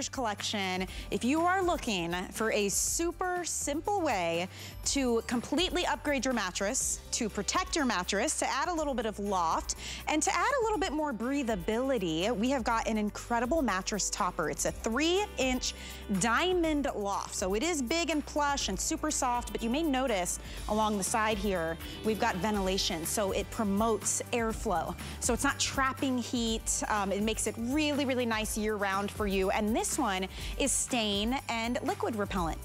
collection, if you are looking for a super simple way to completely upgrade your mattress, to protect your mattress, to add a little bit of loft, and to add a little bit more breathability, we have got an incredible mattress topper. It's a three inch diamond loft. So it is big and plush and super soft, but you may notice along the side here, we've got ventilation. So it promotes airflow. So it's not trapping heat. Um, it makes it really, really nice year round for you. And this one is stain and liquid repellent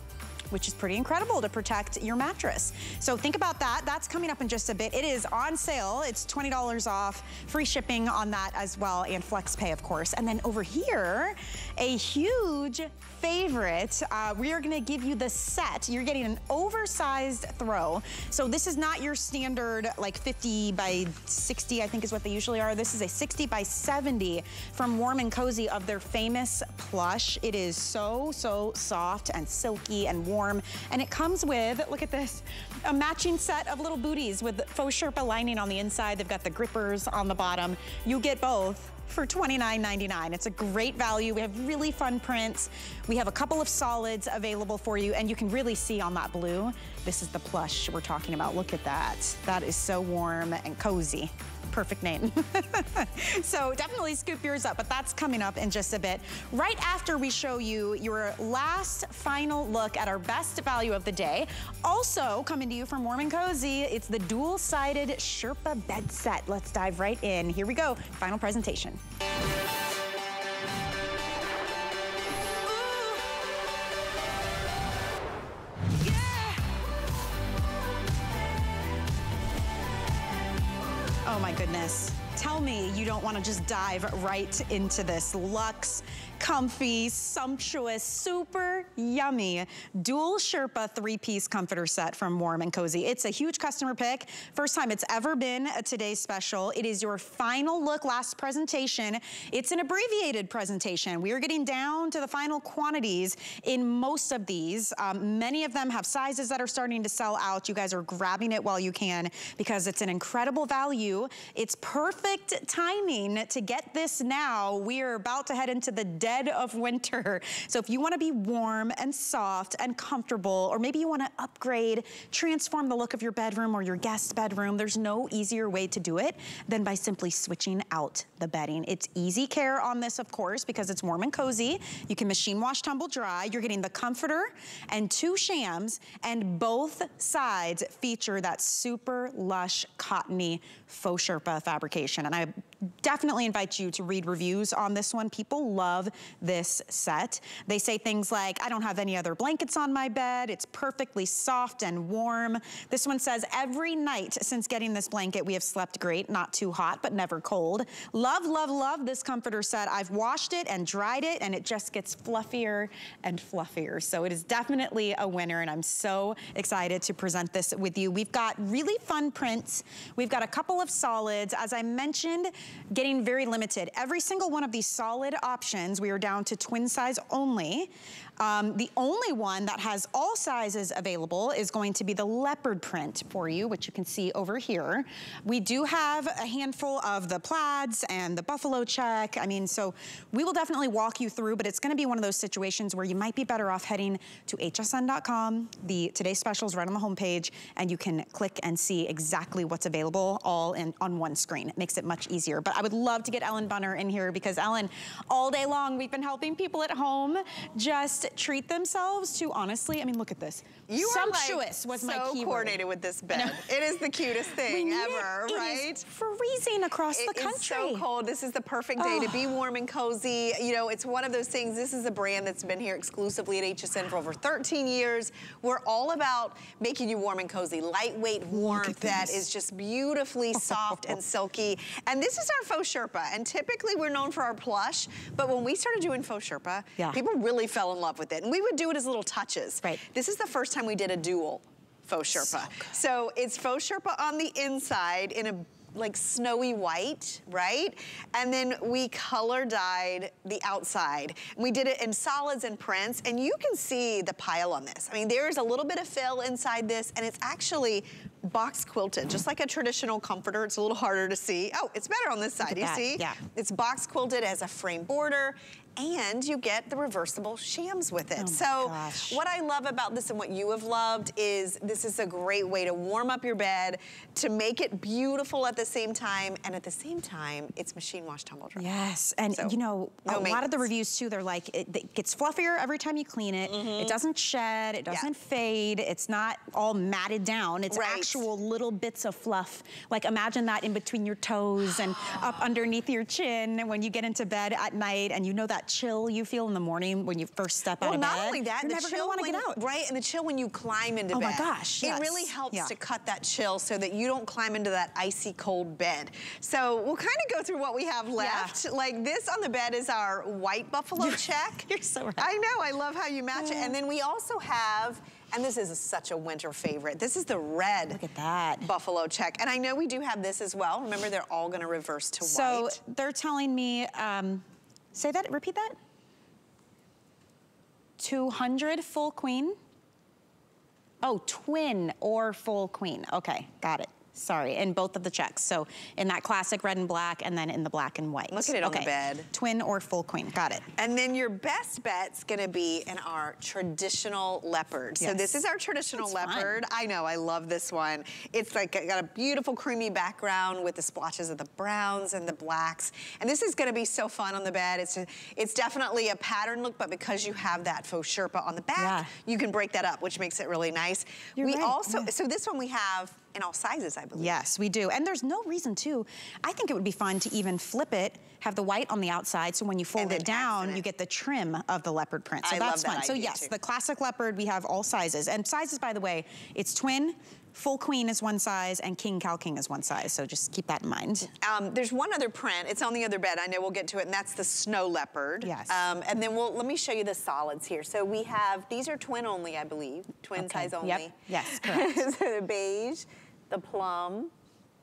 which is pretty incredible to protect your mattress. So think about that. That's coming up in just a bit. It is on sale. It's $20 off, free shipping on that as well, and flex pay, of course. And then over here, a huge favorite. Uh, we are gonna give you the set. You're getting an oversized throw. So this is not your standard like 50 by 60, I think is what they usually are. This is a 60 by 70 from Warm and Cozy of their famous plush. It is so, so soft and silky and warm. And it comes with, look at this, a matching set of little booties with faux Sherpa lining on the inside. They've got the grippers on the bottom. You get both for $29.99. It's a great value. We have really fun prints. We have a couple of solids available for you, and you can really see on that blue, this is the plush we're talking about. Look at that. That is so warm and cozy perfect name. so definitely scoop yours up, but that's coming up in just a bit. Right after we show you your last final look at our best value of the day. Also coming to you from Warm and Cozy, it's the dual-sided Sherpa bed set. Let's dive right in. Here we go, final presentation. Oh my goodness. Tell me you don't want to just dive right into this luxe comfy, sumptuous, super yummy dual Sherpa three-piece comforter set from Warm and Cozy. It's a huge customer pick. First time it's ever been a today's special. It is your final look, last presentation. It's an abbreviated presentation. We are getting down to the final quantities in most of these. Um, many of them have sizes that are starting to sell out. You guys are grabbing it while you can because it's an incredible value. It's perfect timing to get this now. We are about to head into the dead of winter. So if you wanna be warm and soft and comfortable, or maybe you wanna upgrade, transform the look of your bedroom or your guest bedroom, there's no easier way to do it than by simply switching out the bedding. It's easy care on this, of course, because it's warm and cozy. You can machine wash, tumble dry. You're getting the comforter and two shams, and both sides feature that super lush, cottony faux Sherpa fabrication. And I definitely invite you to read reviews on this one. People love this set. They say things like, I don't have any other blankets on my bed. It's perfectly soft and warm. This one says, every night since getting this blanket, we have slept great, not too hot, but never cold. Love, love, love this comforter set. I've washed it and dried it, and it just gets fluffier and fluffier. So it is definitely a winner, and I'm so excited to present this with you. We've got really fun prints. We've got a couple of solids. As I mentioned, getting very limited. Every single one of these solid options, we are down to twin size only. Um, the only one that has all sizes available is going to be the leopard print for you, which you can see over here. We do have a handful of the plaids and the buffalo check. I mean, so we will definitely walk you through, but it's gonna be one of those situations where you might be better off heading to hsn.com. The today's specials right on the homepage, and you can click and see exactly what's available all in on one screen. It makes it much easier. But I would love to get Ellen Bunner in here because Ellen, all day long, we've been helping people at home just treat themselves to honestly, I mean, look at this. You Sumptuous like was so my keyword. coordinated with this bed. It is the cutest thing ever, it. right? It is freezing across it the country. It is so cold. This is the perfect day oh. to be warm and cozy. You know, it's one of those things. This is a brand that's been here exclusively at HSN for over 13 years. We're all about making you warm and cozy, lightweight warmth that is just beautifully soft and silky. And this is our faux Sherpa. And typically we're known for our plush, but when we started doing faux Sherpa, yeah. people really fell in love with it. And we would do it as little touches. Right. This is the first time we did a dual faux Sherpa. So, so it's faux Sherpa on the inside in a like snowy white, right? And then we color dyed the outside. We did it in solids and prints, and you can see the pile on this. I mean, there's a little bit of fill inside this, and it's actually box quilted, just like a traditional comforter. It's a little harder to see. Oh, it's better on this side, you that. see? Yeah. It's box quilted, as a frame border, and you get the reversible shams with it. Oh so gosh. what I love about this and what you have loved is this is a great way to warm up your bed, to make it beautiful at the same time, and at the same time, it's machine wash tumble dry. Yes, and So, you know, no a lot of the reviews too, they're like, it, it gets fluffier every time you clean it. It doesn't shed, it Mm-hmm. Yeah. doesn't fade, it's not all matted down. It's Right. actual little bits of fluff. Like imagine that in between your toes and up underneath your chin when you get into bed at night and you know that chill you feel in the morning when you first step out of bed. not only that, you're the never chill when, get out. right? And the chill when you climb into Oh bed. my gosh, It yes. really helps Yeah. to cut that chill so that you don't climb into that icy cold bed. So we'll kind of go through what we have left. Like this on the bed is our white buffalo check. you're so right. I know, I love how you match it. And then we also have, and this is such a winter favorite. This is the red Look at that. buffalo check. And I know we do have this as well. Remember, they're all gonna reverse to So white. So they're telling me, um, say that, repeat that. 200 full queen. Oh, twin or full queen. Okay, got it. Sorry, in both of the checks. So in that classic red and black and then in the black and white. Look at it on the okay. bed. Twin or full queen, got it. And then your best bet's gonna be in our traditional leopard. So this is our traditional It's fun. leopard. I know, I love this one. It's like got a beautiful creamy background with the splotches of the browns and the blacks. And this is gonna be so fun on the bed. It's, a, it's definitely a pattern look, but because you have that faux Sherpa on the back, Yeah. you can break that up, which makes it really nice. You're we right, also, yeah. so this one we have in all sizes, I believe. Yes, we do. And there's no reason to. I think it would be fun to even flip it, have the white on the outside, so when you fold it down, it. you get the trim of the leopard print. So I love that's that fun. So yes, too. the classic leopard, we have all sizes. And sizes, by the way, it's twin, full queen is one size, and king Cal king is one size. So just keep that in mind. Um, there's one other print. It's on the other bed. I know we'll get to it, and that's the snow leopard. Yes. Um, and then we'll let me show you the solids here. So we have these are twin only, I believe, twin Okay. size only. Yep. Yes, correct. so the beige, the plum,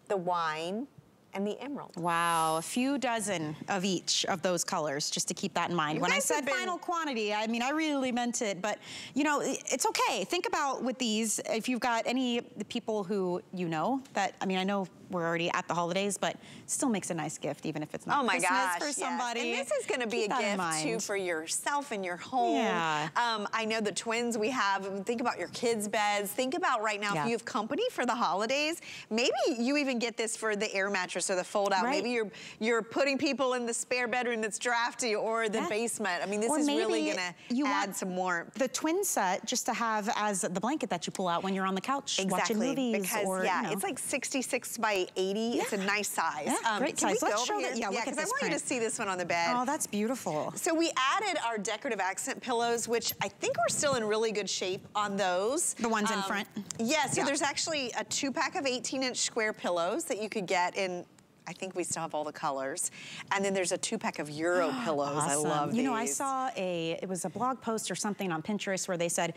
the wine, and the emerald. Wow, a few dozen of each of those colors, just to keep that in mind. You when I said been- final quantity, I mean, I really meant it, but you know, it's okay. Think about with these, if you've got any people who you know that, I mean, I know we're already at the holidays, but still makes a nice gift, even if it's not Oh my Christmas gosh, for yes. somebody. And this is going to be Keep a gift too for yourself and your home. Yeah. Um, I know the twins we have. Think about your kids' beds. Think about right now Yeah. if you have company for the holidays. Maybe you even get this for the air mattress or the fold out. Right. Maybe you're you're putting people in the spare bedroom that's drafty or the Yeah. basement. I mean, this Or is really going you to add some warmth. The twin set just to have as the blanket that you pull out when you're on the couch watching Exactly, movies because or, yeah, you know. it's like 66 by 80. It's a nice size. Yeah, um, great can we size. Let's go show over that- here? yeah, look at because I want you to see this one on the bed. Oh, that's beautiful. So we added our decorative accent pillows, which I think we're still in really good shape on those. The ones in um, front? Yeah, so Yeah. there's actually a two pack of 18 inch square pillows that you could get in I think we still have all the colors. And then there's a two pack of Euro pillows. I Awesome. love You know, I saw a, it was a blog post or something on Pinterest where they said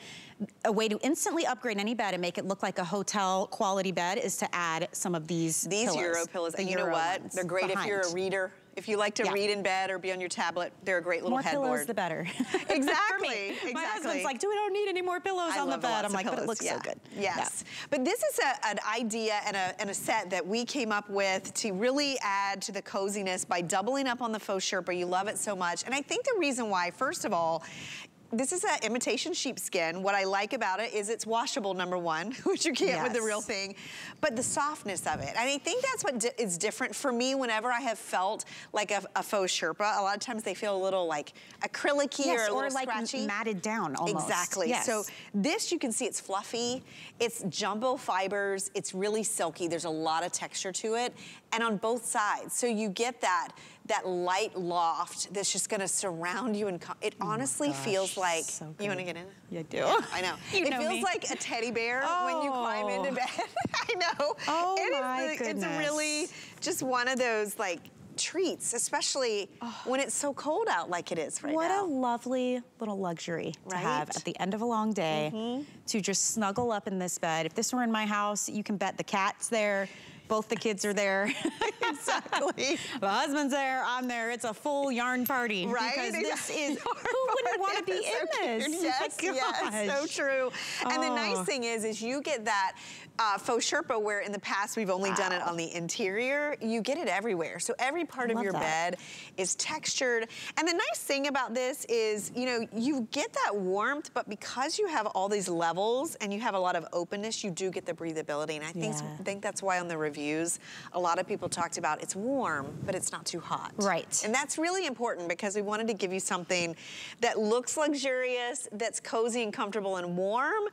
a way to instantly upgrade any bed and make it look like a hotel quality bed is to add some of these These pillows. Euro pillows, the and you know what? They're great if you're a reader. If you like to Yeah. read in bed or be on your tablet, they're a great little More headboard. pillows, the better. Exactly, me. My husband's like, do we don't need any more pillows I on the bed? I'm like, but it looks yeah. so good. Yes. But this is a, an idea and a, and a set that we came up with to really add to the coziness by doubling up on the faux Sherpa. You love it so much. And I think the reason why, first of all, this is an imitation sheepskin. What I like about it is it's washable, number one, which you can't with the real thing, but the softness of it. And I think that's what di- is different for me whenever I have felt like a, a faux Sherpa. A lot of times they feel a little like acrylic-y Yes, or a little or like scratchy. matted down almost. Exactly. Yes. So this you can see it's fluffy, it's jumbo fibers, it's really silky. There's a lot of texture to it, and on both sides. So you get that that light loft that's just going to surround you and it oh honestly feels Oh like so you want to get in? Yeah, I do. I know. You it know feels me. like a teddy bear when you climb into Oh. bed. I know. Oh, It is my the- It's really just one of those like treats, especially oh. when it's so cold out like it is right what now. What a lovely little luxury to have at the end of a long day mm-hmm. to just snuggle up in this bed. If this were in my house, you can bet the cat's there, both the kids are there. exactly. the husband's there, I'm there. It's a full Yarn party. Right? Because this is, who wouldn't want to be in so this. Yes, yes, so true. Oh. And the nice oh. thing is, is you get that uh, faux Sherpa where in the past we've only wow. done it on the interior, you get it everywhere. So every part of your that. bed is textured. And the nice thing about this is, you know, you get that warmth, but because you have all these levels and you have a lot of openness, you do get the breathability. And I think, yeah. think that's why on the reviews, a lot of people talked about it's warm, but it's not too hot. Right. And that's really important because we wanted to give you something that looks luxurious, that's cozy and comfortable and warm,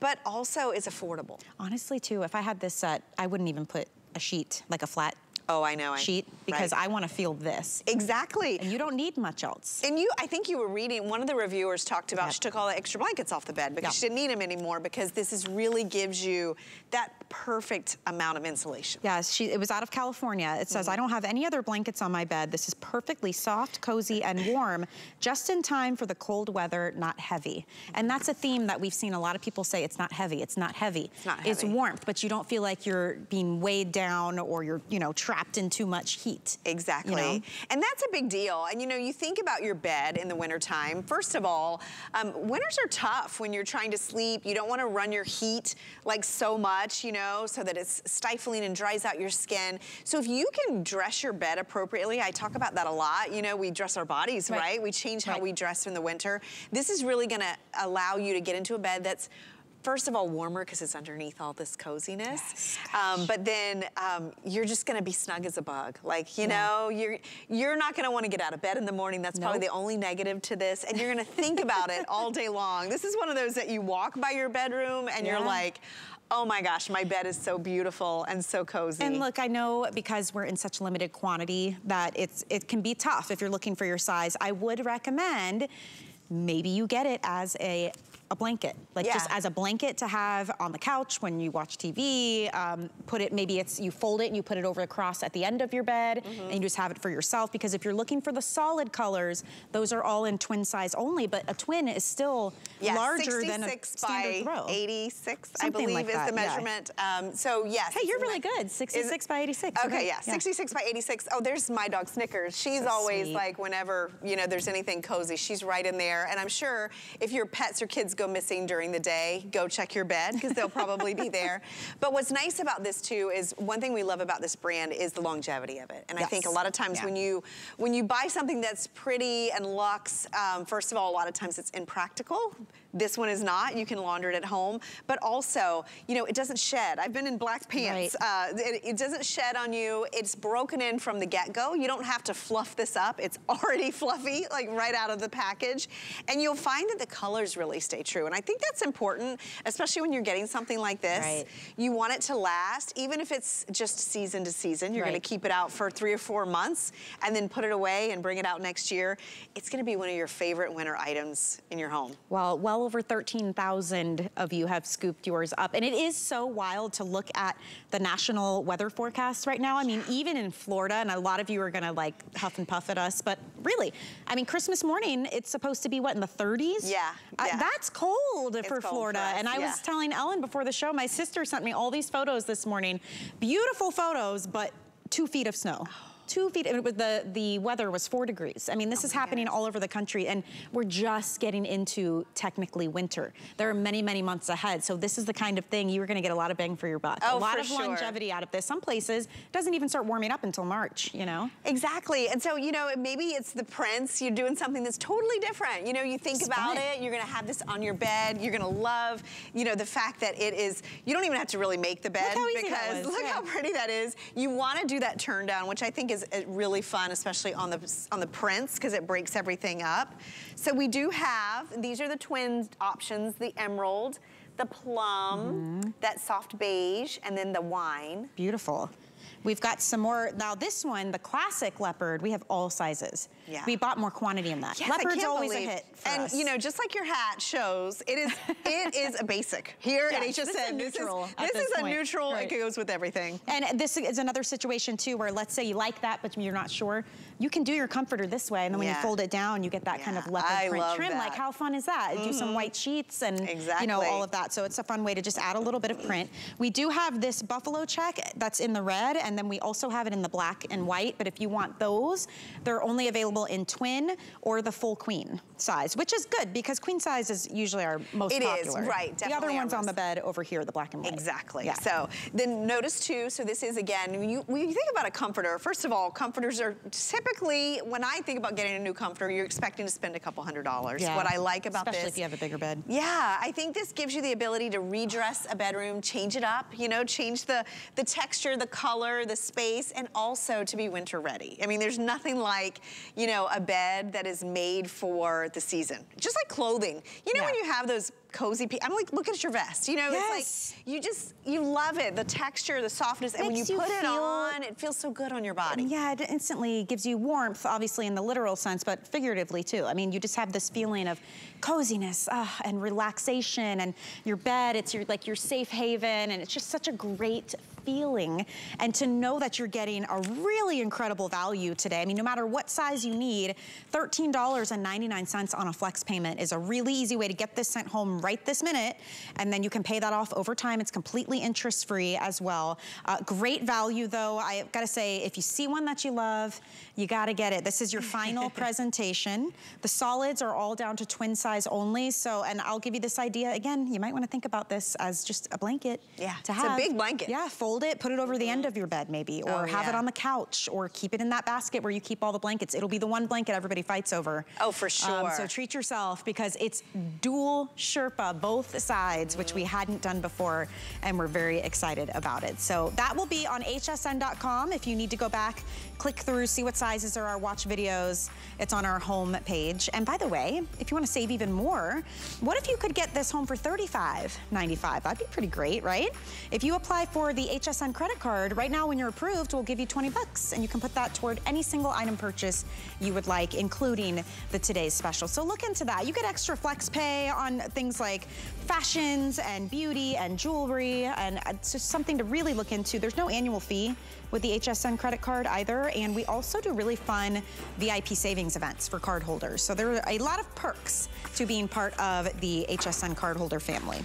but also is affordable. Honestly, too, if I had this set, I wouldn't even put a sheet, like a flat Oh, I know. sheet because right. I want to feel this. Exactly. And you don't need much else. And you, I think you were reading, one of the reviewers talked about, yep. she took all the extra blankets off the bed because yep. she didn't need them anymore because this is really gives you that perfect amount of insulation. Yes, she, it was out of California. It says, mm -hmm. I don't have any other blankets on my bed. This is perfectly soft, cozy, and warm, just in time for the cold weather, not heavy. And that's a theme that we've seen a lot of people say, it's not heavy, it's not heavy. It's not heavy. It's warmth, but you don't feel like you're being weighed down or you're, you know, trapped in too much heat. Exactly. You know? And that's a big deal. And you know, you think about your bed in the wintertime. First of all, um, winters are tough when you're trying to sleep. You don't want to run your heat like so much, you know, so that it's stifling and dries out your skin. So if you can dress your bed appropriately, I talk about that a lot. You know, we dress our bodies, right? right? We change how right. we dress in the winter. This is really going to allow you to get into a bed that's first of all, warmer because it's underneath all this coziness. Yes, um, but then um, you're just gonna be snug as a bug. Like, you yeah. know, you're you're not gonna wanna get out of bed in the morning. That's nope. probably the only negative to this. And you're gonna think about it all day long. This is one of those that you walk by your bedroom and yeah. you're like, Oh my gosh, my bed is so beautiful and so cozy. And look, I know because we're in such limited quantity that it's it can be tough if you're looking for your size. I would recommend maybe you get it as a a blanket, like yeah. just as a blanket to have on the couch when you watch TV. Um, put it, maybe it's you fold it and you put it over across at the end of your bed, mm -hmm. and you just have it for yourself. Because if you're looking for the solid colors, those are all in twin size only. But a twin is still yeah, larger than a standard by throw. 86, Something I believe, like is the measurement. Yeah. Um, so yes. Hey, you're really good. 66 is, by 86. Okay, yeah, 66 by 86. Oh, there's my dog Snickers. She's so always sweet. like, whenever you know there's anything cozy, she's right in there. And I'm sure if your pets or kids go missing during the day, go check your bed because they'll probably be there. But what's nice about this too is one thing we love about this brand is the longevity of it. And yes. I think a lot of times yeah. when you when you buy something that's pretty and luxe, um, first of all, a lot of times it's impractical this one is not. You can launder it at home. But also, you know, it doesn't shed. I've been in black pants. Right. Uh, it, it, doesn't shed on you. It's broken in from the get-go. You don't have to fluff this up. It's already fluffy, like right out of the package. And you'll find that the colors really stay true. And I think that's important, especially when you're getting something like this. Right. You want it to last, even if it's just season to season. You're right. gonna keep it out for three or four months and then put it away and bring it out next year. It's gonna be one of your favorite winter items in your home. Well, well over 13,000 of you have scooped yours up. And it is so wild to look at the national weather forecast right now. I mean, even in Florida, and a lot of you are gonna like huff and puff at us, but really, I mean, Christmas morning, it's supposed to be what, in the 30s? Yeah, uh, that's cold it's for cold Florida. For and I yeah. was telling Ellen before the show, my sister sent me all these photos this morning. Beautiful photos, but two feet of snow. Two feet, it was the, the weather was four degrees. I mean, this oh is happening all over the country and we're just getting into technically winter. There are many, many months ahead. So this is the kind of thing you're gonna get a lot of bang for your buck. Oh, a lot of sure. longevity out of this. Some places doesn't even start warming up until March, you know? Exactly. And so, you know, maybe it's the prince, you're doing something that's totally different. You know, you think it's about fun. it, you're gonna have this on your bed, you're gonna love, you know, the fact that it is, you don't even have to really make the bed because look yeah. how pretty that is. You wanna do that turn down, which I think is really fun, especially on the, on the prints, because it breaks everything up. So we do have, these are the twin options, the emerald, the plum, mm -hmm. that soft beige, and then the wine. Beautiful. We've got some more, now this one, the classic leopard, we have all sizes. Yeah. We bought more quantity in that. Yes, Leopard's always believe. a hit And us. you know, just like your hat shows, it is it is a basic. Here yes, at HSN, this is a neutral. This is, this is a neutral, right. it goes with everything. And this is another situation too where let's say you like that, but you're not sure. You can do your comforter this way, and then when yeah. you fold it down, you get that yeah. kind of leopard I print trim. That. Like how fun is that? Mm -hmm. Do some mm-hmm. white sheets and exactly. you know all of that. So it's a fun way to just add a little bit of print. We do have this buffalo check that's in the red, and then we also have it in the black and white. But if you want those, they're only available in twin or the full queen. Size, which is good because queen size is usually our most it popular. It is, right, The other one's on the bed over here, the black and white. Exactly. Yeah. So then notice too, so this is again, when you, when you think about a comforter, first of all, comforters are typically, when I think about getting a new comforter, you're expecting to spend a couple hundred dollars. Yeah. What I like about Especially this. if you have a bigger bed. Yeah, I think this gives you the ability to redress a bedroom, change it up, you know, change the, the texture, the color, the space, and also to be winter ready. I mean, there's nothing like, you know, a bed that is made for the season. Just like clothing. You know Yeah. when you have those cozy, I'm like, look at your vest. You know, Yes. it's like, you just, you love it. The texture, the softness, and when you you put it on, it feels so good on your body. Yeah, it instantly gives you warmth, obviously in the literal sense, but figuratively too. I mean, you just have this feeling of coziness ah, and relaxation and your bed, it's your like your safe haven and it's just such a great feeling. And to know that you're getting a really incredible value today. I mean, no matter what size you need, $13.99 on a flex payment is a really easy way to get this sent home right this minute. And then you can pay that off over time. It's completely interest-free as well. Uh, great value though. I gotta say, if you see one that you love, you gotta get it. This is your final presentation. The solids are all down to twin size only. So, and I'll give you this idea again, you might wanna think about this as just a blanket Yeah, to it's a big blanket. Yeah, fold it, put it over the end of your bed maybe, or Oh, have it on the couch, or keep it in that basket where you keep all the blankets. It'll be the one blanket everybody fights over. Oh, for Um, sure. so treat yourself because it's dual Sherpa, both sides, which we hadn't done before, and we're very excited about it. So that will be on hsn.com if you need to go back, click through, see what sizes are our watch videos. It's on our home page. And by the way, if you want to save even more, what if you could get this home for $35.95? That'd be pretty great, right? If you apply for the HSN credit card, right now when you're approved, we'll give you 20 bucks and you can put that toward any single item purchase you would like, including the today's special. So look into that. You get extra flex pay on things like fashions and beauty and jewelry, and it's just something to really look into. There's no annual fee with the HSN credit card either, and we also do really fun VIP savings events for cardholders. So there are a lot of perks to being part of the HSN cardholder family.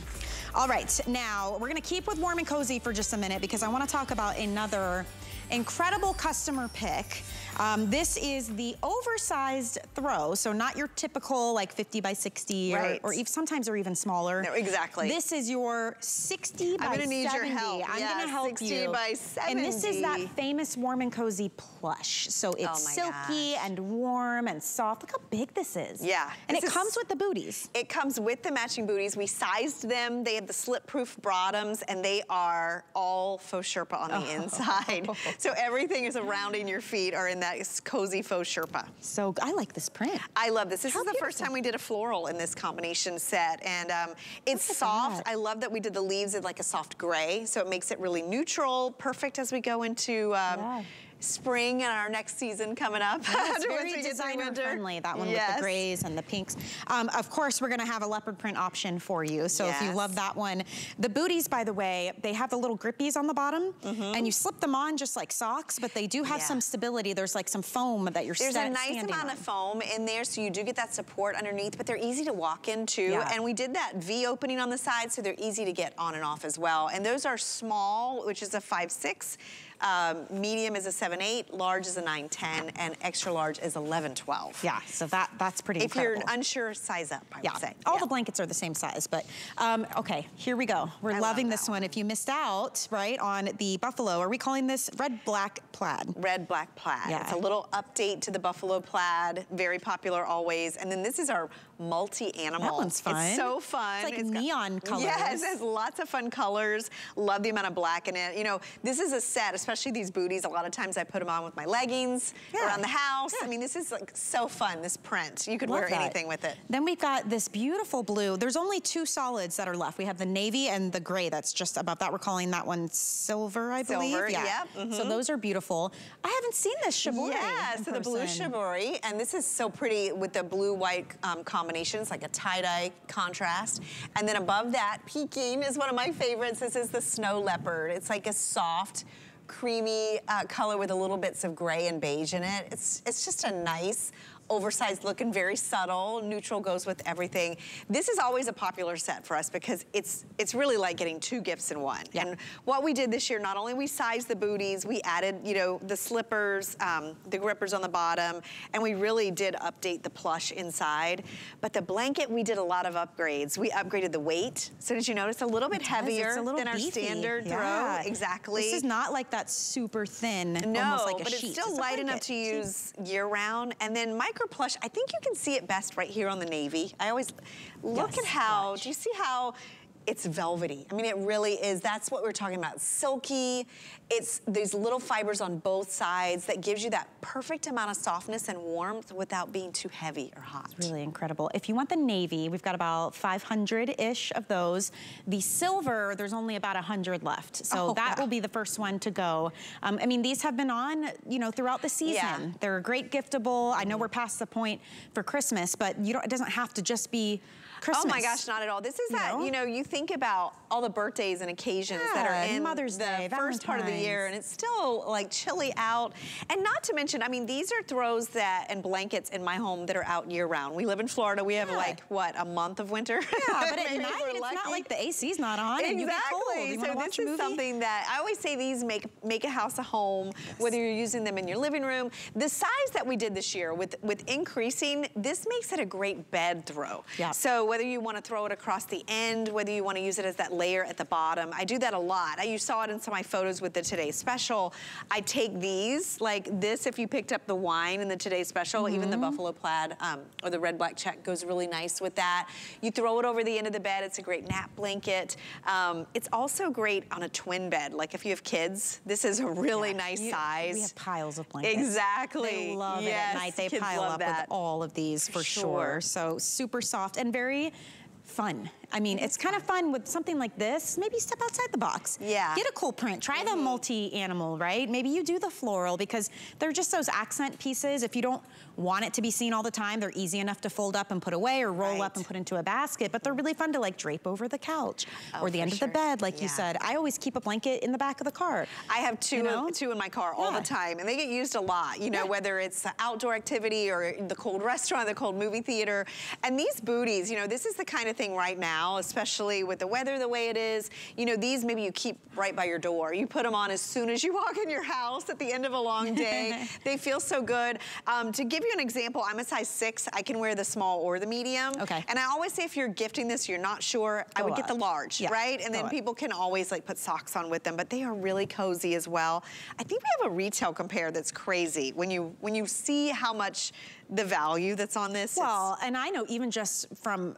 All right, now we're gonna keep with warm and cozy for just a minute because I wanna talk about another incredible customer pick. Um, this is the oversized throw, so not your typical like 50 by 60 Right. or, or even sometimes are even smaller. No, exactly. This is your 60 by seventy. I'm gonna need your 70. help. I'm Yeah, gonna help 60 you. by And this is that famous warm and cozy plush. So it's Oh silky gosh. and warm and soft. Look how big this is. Yeah, And it is- comes with the booties. It comes with the matching booties. We sized them. They have the slip-proof bottoms, and they are all faux Sherpa on the inside. So everything is surrounding your feet are in that cozy faux Sherpa. So I like this print. I love this. This How is the first time we did a floral in this combination set, and um, it's Look soft. I love that we did the leaves in like a soft gray, so it makes it really neutral, perfect as we go into um, Yeah. Spring and our next season coming up. Once very designer friendly, that one with the grays and the pinks. Um, of course, we're gonna have a leopard print option for you. So if you love that one. The booties, by the way, they have the little grippies on the bottom and you slip them on just like socks, but they do have. Yeah. some stability. There's like some foam that you're There's a nice amount on. of foam in there, so you do get that support underneath, but they're easy to walk into. Yeah. And we did that V opening on the side, so they're easy to get on and off as well. And those are small, which is a 5'6", um, medium is a 7'8", large is a 9'10", and extra large is 11'12". Yeah, so that that's pretty If incredible. you're unsure, size up, I yeah, would say. all Yeah. the blankets are the same size, but um, okay, here we go. We're I loving this one. If you missed out, right, on the buffalo, are we calling this red, black, plaid? red, black plaid. Yeah. It's a little update to the buffalo plaid, very popular always. And then this is our multi-animal. That one's fun. It's so fun. It's like got- neon colors. Yes, it has lots of fun colors. Love the amount of black in it. You know, this is a set, especially these booties. A lot of times I put them on with my leggings Yeah. around the house. Yeah. I mean, this is like so fun, this print. You could Love wear that. anything with it. Then we've got this beautiful blue. There's only two solids that are left. We have the navy and the gray that's just above that. We're calling that one silver, I believe. Silver, yeah. yep, So mhm. those are beautiful. I haven't seen this shibori Yeah, so the blue shibori, and this is so pretty with the blue-white um, combinations, like a tie-dye contrast. And then above that, peeking is one of my favorites. This is the snow leopard. It's like a soft, creamy uh, color with a little bits of gray and beige in it. It's, it's just a nice, oversized look and very subtle. Neutral goes with everything. This is always a popular set for us because it's it's really like getting two gifts in one. Yeah. And what we did this year, not only we sized the booties, we added, you know, the slippers, um, the grippers on the bottom, and we really did update the plush inside. But the blanket, we did a lot of upgrades. We upgraded the weight. So did you notice a little bit It heavier it's a little than our standard Yeah. throw? Exactly. This is not like that super thin, No, almost like a but sheet. it's still a light enough to use year round. And then micro plush, I think you can see it best right here on the navy. I always look Yes, at how, do you see how it's velvety? I mean, it really is. That's what we're talking about. Silky. It's these little fibers on both sides that gives you that perfect amount of softness and warmth without being too heavy or hot. Really incredible. If you want the navy, we've got about 500-ish of those. The silver, there's only about 100 left. So Oh, that wow. will be the first one to go. Um, I mean, these have been on, you know, throughout the season. Yeah. They're a great giftable. I know we're past the point for Christmas, but you don't, it doesn't have to just be Christmas. Oh my gosh, not at all. This is that, you know, you think about all the birthdays and occasions that are in Mother's the Day, first part of the year and it's still like chilly out. And not to mention, I mean, these are throws that and blankets in my home that are out year round. We live in Florida. We have Yeah. like, what, a month of winter? Yeah, but at night, it's not like the AC's not on and you get cold. Exactly. You So this is movie? something that I always say these make make a house a home, whether you're using them in your living room. The size that we did this year with with increasing, this makes it a great bed throw. Yeah. So whether you want to throw it across the end, whether you want to use it as that layer at the bottom, I do that a lot. I, you saw it in some of my photos with the Today Special. I take these like this. If you picked up the wine in the Today Special, even the Mm-hmm. buffalo plaid um, or the red black check goes really nice with that. You throw it over the end of the bed. It's a great nap blanket. Um, it's also great on a twin bed. Like if you have kids, this is a really Yeah. nice You- size. We have piles of blankets. Exactly. They love it at night. They pile up that. with all of these for, For sure. sure. So super soft and very fun. I mean, it's kind of mm-hmm. fun with something like this. Maybe step outside the box. Yeah. Get a cool print. Try the mm-hmm. multi-animal, right? Maybe you do the floral because they're just those accent pieces. If you don't want it to be seen all the time, they're easy enough to fold up and put away or roll Right. up and put into a basket, but they're really fun to like drape over the couch Oh, or the end of the bed, like you said. I always keep a blanket in the back of the car. I have two, You know? two in my car all the time, and they get used a lot. You know, Yeah. whether it's outdoor activity or the cold restaurant, the cold movie theater, and these booties. You know, this is the kind of thing right now, especially with the weather the way it is. You know, these maybe you keep right by your door. You put them on as soon as you walk in your house at the end of a long day. they feel so good. Um, to give you an example, I'm a size six. I can wear the small or the medium. Okay. And I always say if you're gifting this, you're not sure, I Go would get the large, Yeah, right? And go then up. people can always like put socks on with them, but they are really cozy as well. I think we have a retail compare that's crazy when you when you see how much the value that's on this. Well, and I know even just from,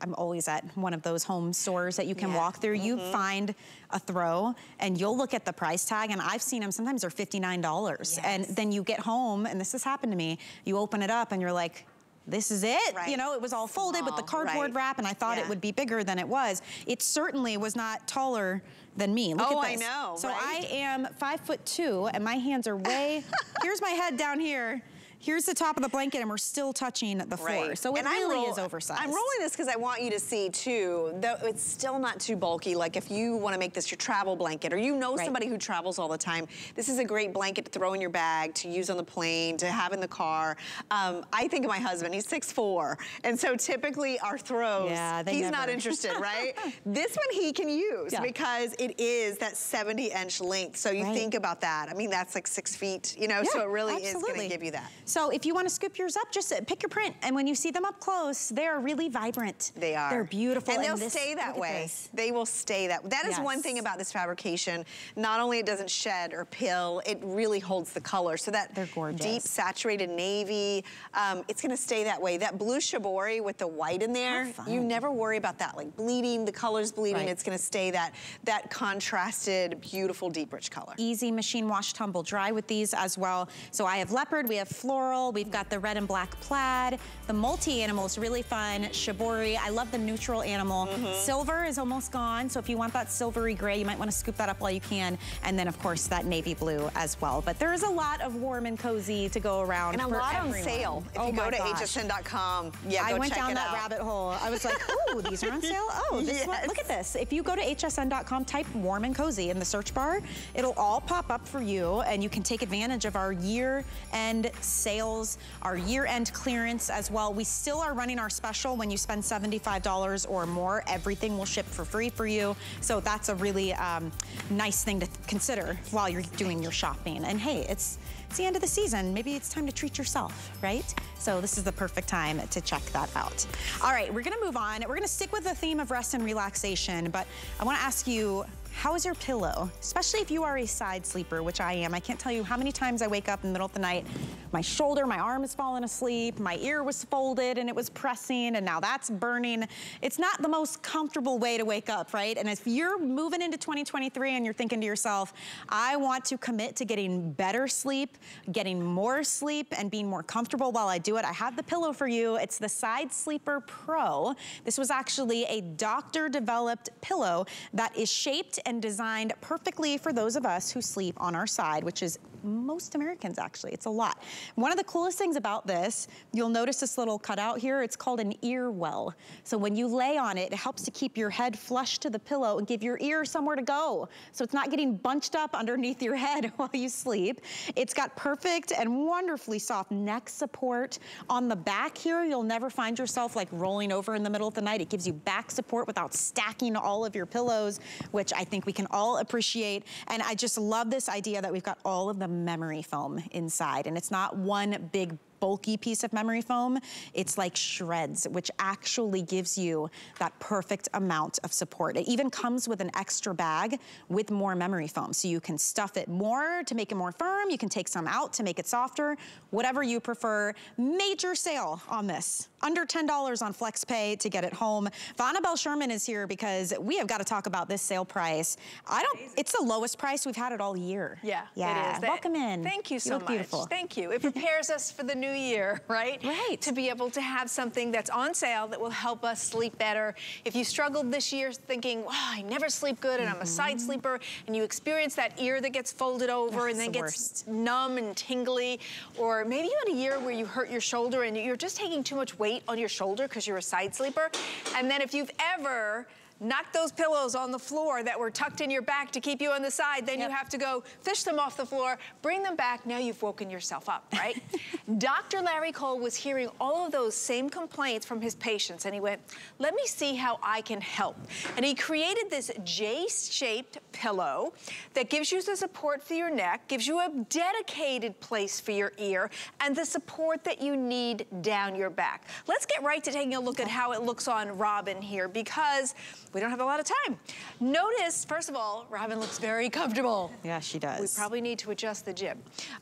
I'm always at one of those home stores that you can Yeah. walk through. You mm-hmm. find a throw and you'll look at the price tag and I've seen them, sometimes they're $59. And then you get home and this has happened to me. You open it up and you're like, this is it. You know, it was all folded with the cardboard right. wrap and I thought Yeah. it would be bigger than it was. It certainly was not taller than me. Look Oh, at I this. know, So right? I am five foot two and my hands are way, here's my head down here. Here's the top of the blanket and we're still touching the floor. Right. So it And really roll- is oversized. I'm rolling this because I want you to see too, though it's still not too bulky. Like if you want to make this your travel blanket or you know Right. somebody who travels all the time, this is a great blanket to throw in your bag, to use on the plane, to have in the car. Um, I think of my husband, he's 6'4", and so typically our throws, Yeah, he's not interested, right? this one he can use Yeah. because it is that 70 inch length. So you Right. think about that. I mean, that's like six feet, you know, so it really is going to give you that. So if you want to scoop yours up, just uh, pick your print. And when you see them up close, they're really vibrant. They are. They're beautiful. And they'll this- stay that way. They will stay that. That is one thing about this fabrication. Not only it doesn't shed or pill, it really holds the color. So that They're gorgeous. deep saturated navy, um, it's gonna stay that way. That blue shibori with the white in there, you never worry about that, like bleeding, the color's bleeding, Right. it's gonna stay that, that contrasted, beautiful, deep, rich color. Easy machine wash, tumble dry with these as well. So I have leopard, we have floral, we've got the red and black plaid. The multi-animal is really fun. Shibori, I love the neutral animal. Mm-hmm. Silver is almost gone, so if you want that silvery gray, you might want to scoop that up while you can. And then of course that navy blue as well. But there is a lot of warm and cozy to go around And a lot on sale. If Oh you go to gosh. hsn.com, yeah, I go went down that out. rabbit hole. I was like, oh, these are on sale. Oh, this one. Look at this. If you go to hsn.com, type warm and cozy in the search bar, it'll all pop up for you and you can take advantage of our year end sale. Sales, our year-end clearance as well. We still are running our special when you spend $75 or more. Everything will ship for free for you. So that's a really um, nice thing to consider while you're doing your shopping. And hey, it's it's the end of the season. Maybe it's time to treat yourself, right? So this is the perfect time to check that out. All right, we're gonna move on. We're gonna stick with the theme of rest and relaxation, but I wanna ask you, how is your pillow? Especially if you are a side sleeper, which I am. I can't tell you how many times I wake up in the middle of the night, my shoulder, my arm has fallen asleep, my ear was folded and it was pressing and now that's burning. It's not the most comfortable way to wake up, right? And if you're moving into 2023 and you're thinking to yourself, I want to commit to getting better sleep, getting more sleep and being more comfortable while I do it, I have the pillow for you. It's the Side Sleeper Pro. This was actually a doctor developed pillow that is shaped and designed perfectly for those of us who sleep on our side, which is most Americans actually, it's a lot. One of the coolest things about this, you'll notice this little cutout here, it's called an ear well. So when you lay on it, it helps to keep your head flush to the pillow and give your ear somewhere to go. So it's not getting bunched up underneath your head while you sleep. It's got perfect and wonderfully soft neck support. On the back here, you'll never find yourself like rolling over in the middle of the night. It gives you back support without stacking all of your pillows, which I think we can all appreciate. And I just love this idea that we've got all of the memory foam inside. And it's not one big bulky piece of memory foam, it's like shreds, which actually gives you that perfect amount of support. It even comes with an extra bag with more memory foam. So you can stuff it more to make it more firm. You can take some out to make it softer, whatever you prefer. Major sale on this. Under $10 on FlexPay to get it home. Vonabell Sherman is here because we have got to talk about this sale price. I don't, it's the lowest price we've had it all year. Yeah, yeah. it is. Welcome in. Thank you so you much. Beautiful. Thank you. It prepares us for the new year, right? Right. To be able to have something that's on sale that will help us sleep better. If you struggled this year thinking, wow, I never sleep good and mm -hmm. I'm a side mm-hmm. sleeper, and you experience that ear that gets folded over That's and then the gets worst. numb and tingly, or maybe you had a year where you hurt your shoulder and you're just taking too much weight on your shoulder because you're a side sleeper. And then if you've ever knock those pillows on the floor that were tucked in your back to keep you on the side. Then yep. you have to go fish them off the floor, bring them back. Now you've woken yourself up, right? Dr. Larry Cole was hearing all of those same complaints from his patients and he went, let me see how I can help. And he created this J-shaped pillow that gives you the support for your neck, gives you a dedicated place for your ear, and the support that you need down your back. Let's get right to taking a look at how it looks on Robin here because we don't have a lot of time. Notice, first of all, Robin looks very comfortable. Yeah, she does. We probably need to adjust the jib.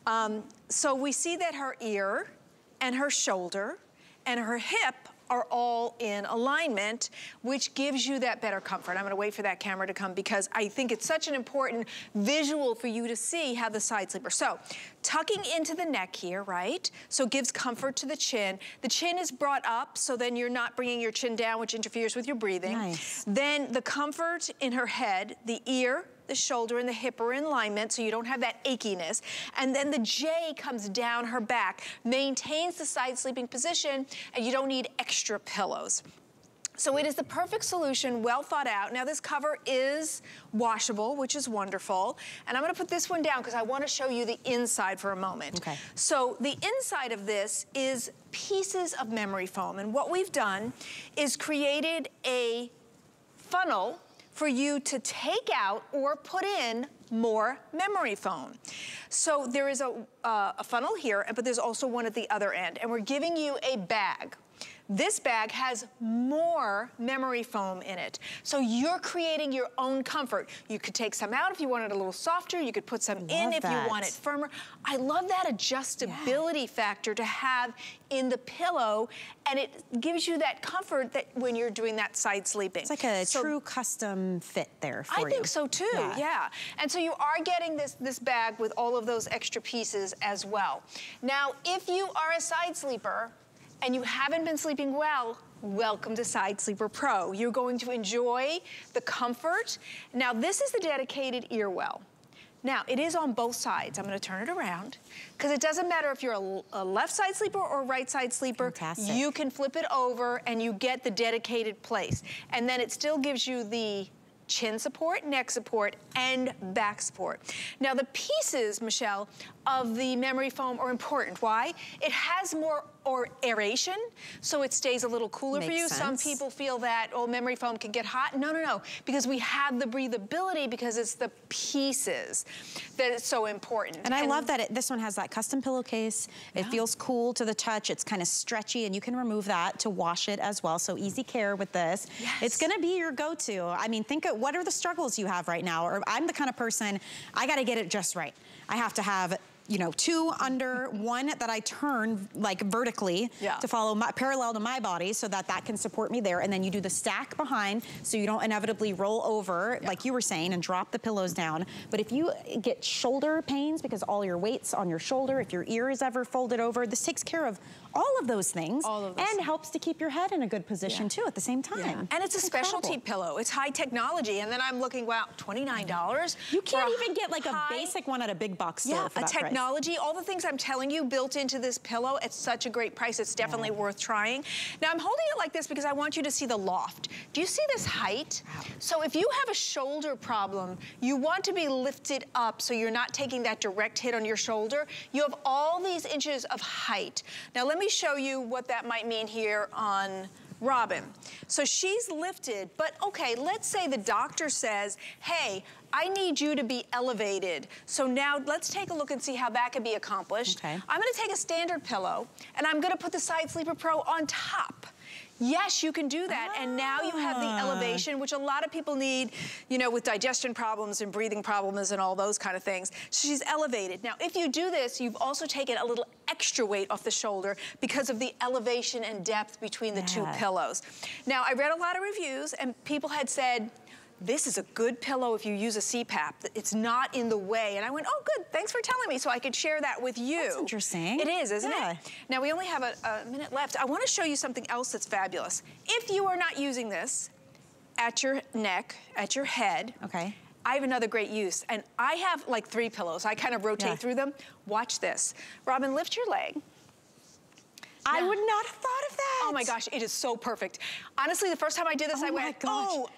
Um, so we see that her ear and her shoulder and her hip are all in alignment, which gives you that better comfort. I'm gonna wait for that camera to come because I think it's such an important visual for you to see how the side sleeper. So tucking into the neck here, right? So it gives comfort to the chin. The chin is brought up so then you're not bringing your chin down, which interferes with your breathing. Nice. Then the comfort in her head, the ear, the shoulder and the hip are in alignment so you don't have that achiness. And then the J comes down her back, maintains the side sleeping position, and you don't need extra pillows. So it is the perfect solution, well thought out. Now this cover is washable, which is wonderful. And I'm gonna put this one down because I wanna show you the inside for a moment. Okay. So the inside of this is pieces of memory foam. And what we've done is created a funnel for you to take out or put in more memory foam. So there is a, uh, a funnel here, but there's also one at the other end. And we're giving you a bag. This bag has more memory foam in it. So you're creating your own comfort. You could take some out if you want it a little softer. You could put some in if that. you want it firmer. I love that adjustability yeah. factor to have in the pillow. And it gives you that comfort that when you're doing that side sleeping. It's like a so, true custom fit there for I you. I think so too, yeah. yeah. And so you are getting this, this bag with all of those extra pieces as well. Now, if you are a side sleeper, and you haven't been sleeping well, welcome to Side Sleeper Pro. You're going to enjoy the comfort. Now, this is the dedicated ear well. Now, it is on both sides. I'm gonna turn it around because it doesn't matter if you're a, a, left side sleeper or right side sleeper. Fantastic. You can flip it over and you get the dedicated place. And then it still gives you the chin support, neck support, and back support. Now the pieces, Michelle, of the memory foam are important. Why? It has more or aeration, so it stays a little cooler Makes for you. sense. Some people feel that, oh, memory foam can get hot. No, no, no, because we have the breathability because it's the pieces that is so important. And I love that it, this one has that custom pillowcase. It feels cool to the touch. It's kind of stretchy and you can remove that to wash it as well. So easy care with this. Yes. It's gonna be your go-to. I mean, think of what are the struggles you have right now? Or I'm the kind of person, I gotta get it just right. I have to have you know, two under, one that I turn like vertically Yeah. to follow my, parallel to my body so that that can support me there. And then you do the stack behind so you don't inevitably roll over, like you were saying, and drop the pillows down. But if you get shoulder pains because all your weight's on your shoulder, if your ear is ever folded over, this takes care of all of those things All of those and things. helps to keep your head in a good position Yeah. too at the same time. And it's a specialty incredible. pillow. It's high technology. And then I'm looking, wow, $29? You can't even get like a high- basic one at a big box store Yeah, for a that price. technology, all the things I'm telling you built into this pillow at such a great price. It's definitely worth trying. Now I'm holding it like this because I want you to see the loft. Do you see this height? So if you have a shoulder problem, you want to be lifted up so you're not taking that direct hit on your shoulder. You have all these inches of height. Now let me show you what that might mean here on Robin. So she's lifted, but okay, let's say the doctor says, hey, I need you to be elevated. So now let's take a look and see how that can be accomplished. Okay. I'm gonna take a standard pillow and I'm gonna put the Side Sleeper Pro on top. Yes, you can do that. And now you have the Ah. elevation, which a lot of people need, you know, with digestion problems and breathing problems and all those kind of things. So she's elevated. Now, if you do this, you've also taken a little extra weight off the shoulder because of the elevation and depth between the two pillows. Now, I read a lot of reviews and people had said, this is a good pillow if you use a CPAP. It's not in the way. And I went, oh, good, thanks for telling me so I could share that with you. That's interesting. It is, isn't Yeah. it? Now, we only have a, a minute left. I want to show you something else that's fabulous. If you are not using this at your neck, at your head, Okay. I have another great use. And I have like three pillows. I kind of rotate Yeah. through them. Watch this. Robin, lift your leg. I would not have thought of that. Oh my gosh, it is so perfect. Honestly, the first time I did this, Oh I my went, gosh. oh,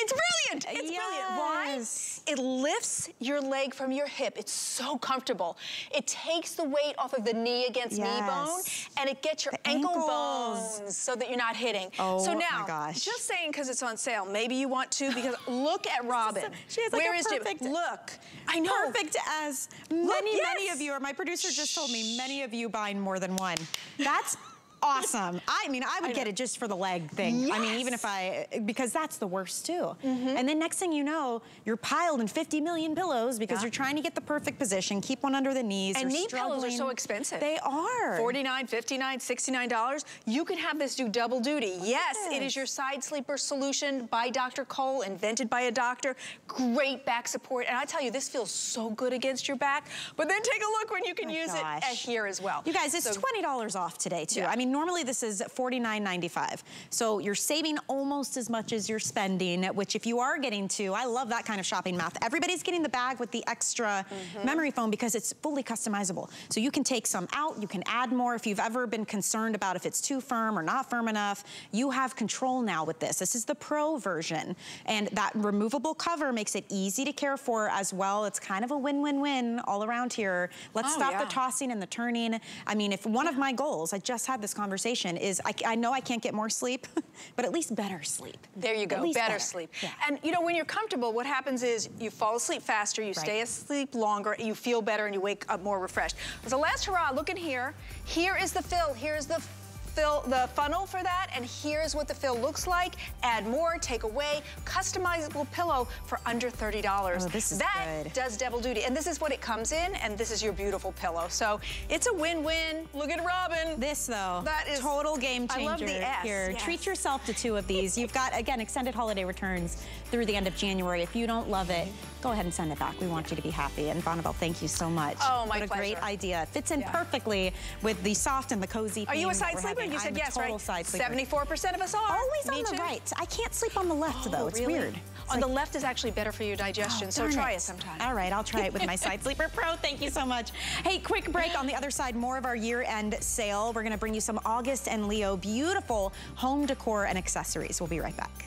it's brilliant. It's brilliant. Why? It lifts your leg from your hip. It's so comfortable. It takes the weight off of the knee against knee bone, and it gets your The ankle ankles. bones so that you're not hitting. Oh so my now, gosh. just saying because it's on sale, maybe you want to because look at Robin. She has like Where a is perfect- Look, I know. Perfect as many, many yes. of you, or my producer just told me, many of you buying more than one. That's awesome. I mean, I would I get it just for the leg thing. I mean, even if I, because that's the worst too. And then next thing you know, you're piled in 50 million pillows because Yeah. you're trying to get the perfect position, keep one under the knees. And knee pillows are so expensive. They are. 49 59 $69. You can have this do double duty. Yes, it Yes. is your side sleeper solution by Dr. Cole, invented by a doctor. Great back support. And I tell you, this feels so good against your back. But then take a look when you can My use it gosh. uh, here as well. You guys, it's So- $20 off today too. Yeah. I mean, normally this is $49.95. So you're saving almost as much as you're spending, which if you are getting to, I love that kind of shopping math. Everybody's getting the bag with the extra Mm-hmm. memory foam because it's fully customizable. So you can take some out, you can add more. If you've ever been concerned about if it's too firm or not firm enough, you have control now with this. This is the pro version. And that removable cover makes it easy to care for as well. It's kind of a win-win-win all around here. Let's Oh, stop yeah. the tossing and the turning. I mean, if one of my goals, I just had this conversation, is I, I know I can't get more sleep, but at least better sleep. There you go, least better, sleep. Yeah. And you know, when you're comfortable, what happens is you fall asleep faster, you stay asleep longer, you feel better, and you wake up more refreshed. So last hurrah, look in here. Here is the fill, here's the fill, the funnel for that, and here's what the fill looks like. Add more, take away, customizable pillow for under $30. Oh, this is that good. does double duty, and this is what it comes in, and this is your beautiful pillow. So it's a win-win. Look at Robin. This though, That is- total game I changer love the S, here. yes. Treat yourself to two of these. You've got, again, extended holiday returns through the end of January. If you don't love it, go ahead and send it back. We want you to be happy. And Vonabell, thank you so much. Oh, my What a great idea. Fits in Yeah. perfectly with the soft and the cozy Are you a side sleeper? Having. You said I'm yes, total right? side sleeper. 74% of us are. Always Me on the too. right. I can't sleep on the left though. Oh, it's really? weird. It's On like- the left is actually better for your oh, digestion, Oh, so darn try it, sometime. All right, I'll try it with my Side Sleeper Pro. Thank you so much. Hey, quick break. On the other side, more of our year-end sale. We're going to bring you some August and Leo beautiful home decor and accessories. We'll be right back.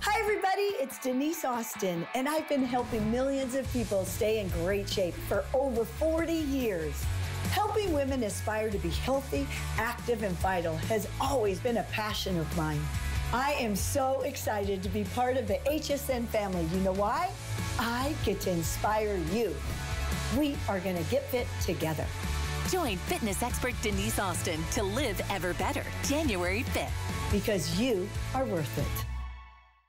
Hi, everybody. It's Denise Austin, and I've been helping millions of people stay in great shape for over 40 years. Helping women aspire to be healthy, active, and vital has always been a passion of mine. I am so excited to be part of the HSN family. You know why? I get to inspire you. We are going to get fit together. Join fitness expert Denise Austin to live ever better January 5th. Because you are worth it.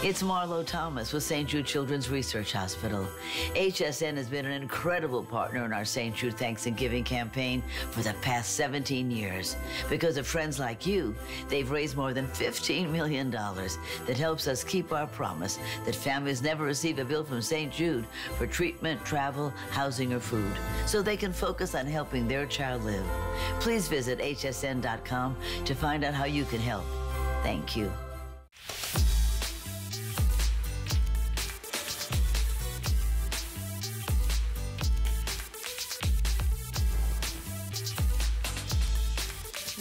It's Marlo Thomas with St. Jude Children's Research Hospital. HSN has been an incredible partner in our St. Jude Thanks and Giving campaign for the past 17 years. Because of friends like you, they've raised more than $15 million that helps us keep our promise that families never receive a bill from St. Jude for treatment, travel, housing, or food, so they can focus on helping their child live. Please visit hsn.com to find out how you can help. Thank you.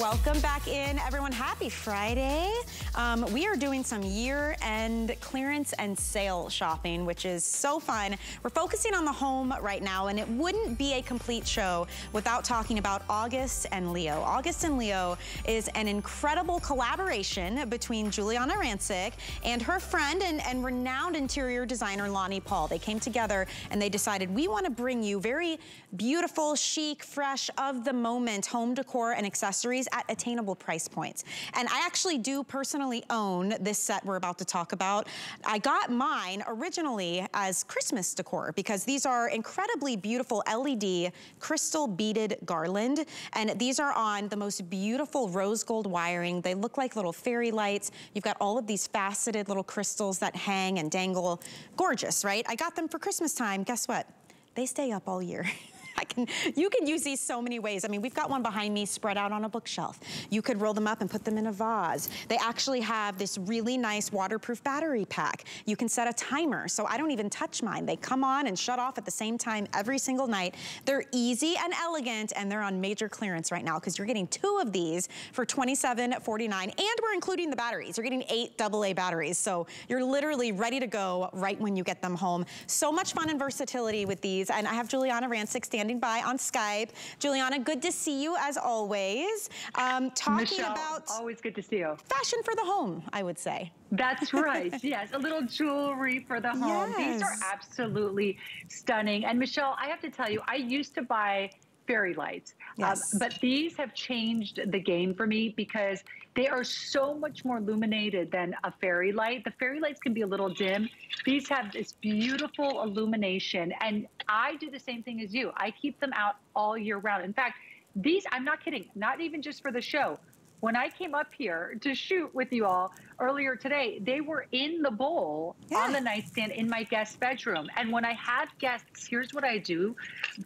Welcome back in, everyone. Happy Friday. Um, we are doing some year-end clearance and sale shopping, which is so fun. We're focusing on the home right now, and it wouldn't be a complete show without talking about August and Leo. August and Leo is an incredible collaboration between Giuliana Rancic and her friend and, and renowned interior designer Lonni Paul. They came together and they decided we want to bring you very beautiful, chic, fresh, of the moment home decor and accessories at attainable price points. And I actually do personally own this set we're about to talk about. I got mine originally as Christmas decor because these are incredibly beautiful LED crystal beaded garland. And these are on the most beautiful rose gold wiring. They look like little fairy lights. You've got all of these faceted little crystals that hang and dangle. Gorgeous, right? I got them for Christmas time. Guess what? They stay up all year. I can, you can use these so many ways. I mean, we've got one behind me spread out on a bookshelf. You could roll them up and put them in a vase. They actually have this really nice waterproof battery pack. You can set a timer, so I don't even touch mine. They come on and shut off at the same time every single night. They're easy and elegant, and they're on major clearance right now because you're getting two of these for $27.49, and we're including the batteries. You're getting eight AA batteries, so you're literally ready to go right when you get them home. So much fun and versatility with these, and I have Giuliana Rancic standing standing by on Skype. Giuliana, good to see you as always. Um, talking Michelle, about always good to see you. Fashion for the home, I would say. That's right. yes, a little jewelry for the home. Yes. These are absolutely stunning. And Michelle, I have to tell you, I used to buy fairy lights. Um, yes. Um, but these have changed the game for me because they are so much more illuminated than a fairy light. The fairy lights can be a little dim. These have this beautiful illumination. And I do the same thing as you. I keep them out all year round. In fact, these, I'm not kidding, not even just for the show. When I came up here to shoot with you all earlier today, they were in the bowl yeah. on the nightstand in my guest bedroom. And when I have guests, here's what I do.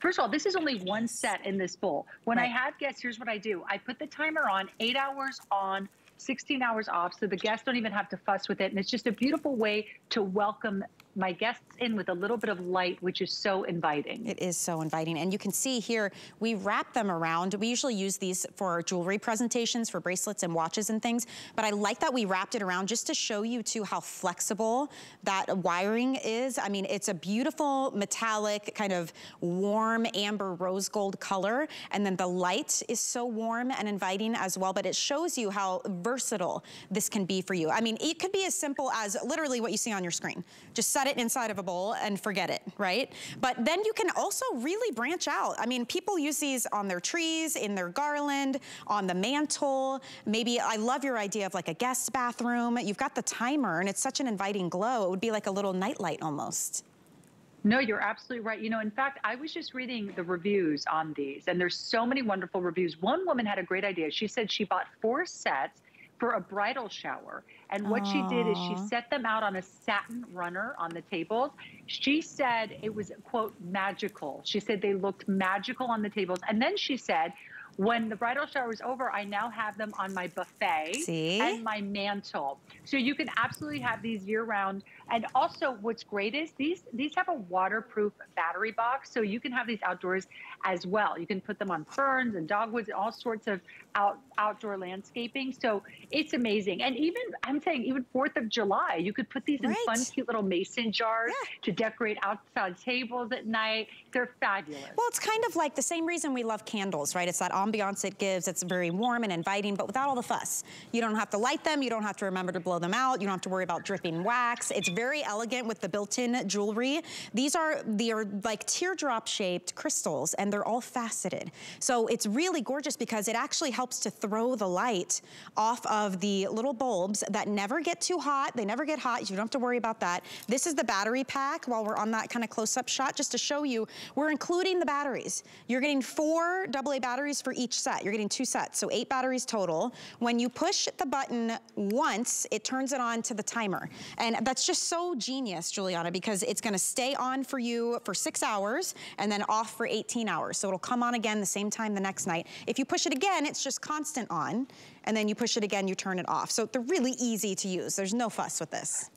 First of all, this is only one set in this bowl. When right. I have guests, here's what I do. I put the timer on, eight hours on, 16 hours off so the guests don't even have to fuss with it. And it's just a beautiful way to welcome my guests in with a little bit of light, which is so inviting. It is so inviting. And you can see here, we wrap them around. We usually use these for jewelry presentations, for bracelets and watches and things. But I like that we wrapped it around just to show you too how flexible that wiring is. I mean, it's a beautiful metallic kind of warm amber rose gold color. And then the light is so warm and inviting as well. But it shows you how versatile this can be for you. I mean, it could be as simple as literally what you see on your screen. Just set it inside of a bowl and forget it, right? But then you can also really branch out. I mean, people use these on their trees, in their garland, on the mantle. Maybe, I love your idea of like a guest bathroom. You've got the timer and it's such an inviting glow. It would be like a little nightlight almost. No, you're absolutely right. You know, in fact, I was just reading the reviews on these, and there's so many wonderful reviews. One woman had a great idea. She said she bought four sets for a bridal shower. And what Aww. she did is she set them out on a satin runner on the tables. She said it was, quote, magical. She said they looked magical on the tables. And then she said, when the bridal shower is over, I now have them on my buffet See? and my mantle. So you can absolutely have these year round. And also what's great is these, these have a waterproof battery box. So you can have these outdoors as well. You can put them on ferns and dogwoods and all sorts of out, outdoor landscaping. So it's amazing. And even, I'm saying even 4th of July, you could put these right. in fun, cute little mason jars yeah. to decorate outside tables at night. They're fabulous. Well, it's kind of like the same reason we love candles, right? It's that ambiance it gives. It's very warm and inviting, but without all the fuss. You don't have to light them. You don't have to remember to blow them out. You don't have to worry about dripping wax. It's very elegant with the built-in jewelry. These are, they are like teardrop shaped crystals and they're all faceted. So it's really gorgeous because it actually helps to throw the light off of the little bulbs that never get too hot. They never get hot. You don't have to worry about that. This is the battery pack while we're on that kind of close-up shot just to show you we're including the batteries. You're getting four AA batteries for each set. You're getting two sets, so eight batteries total. When you push the button once, it turns it on to the timer. And that's just so genius, Giuliana, because it's gonna stay on for you for six hours and then off for 18 hours. So it'll come on again the same time the next night. If you push it again, it's just constant on. And then you push it again, you turn it off. So they're really easy to use. There's no fuss with this.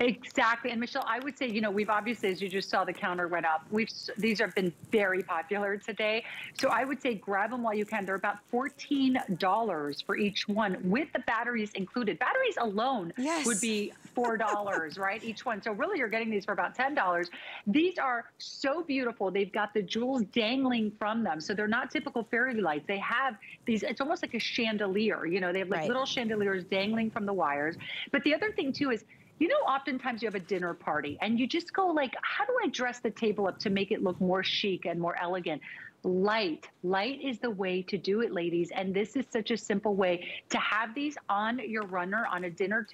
Exactly. And Michelle, I would say, you know, we've obviously, as you just saw, the counter went up. We've, these have been very popular today. So I would say grab them while you can. They're about $14 for each one with the batteries included. Batteries alone yes. would be $4, right? Each one. So really you're getting these for about $10. These are so beautiful. They've got the jewels dangling from them. So they're not typical fairy lights. They have these, it's almost like a chandelier. You know, they have like right. little chandeliers dangling from the wires. But the other thing too is you know, oftentimes you have a dinner party and you just go like, how do I dress the table up to make it look more chic and more elegant? Light. Light is the way to do it, ladies. And this is such a simple way to have these on your runner on a dinner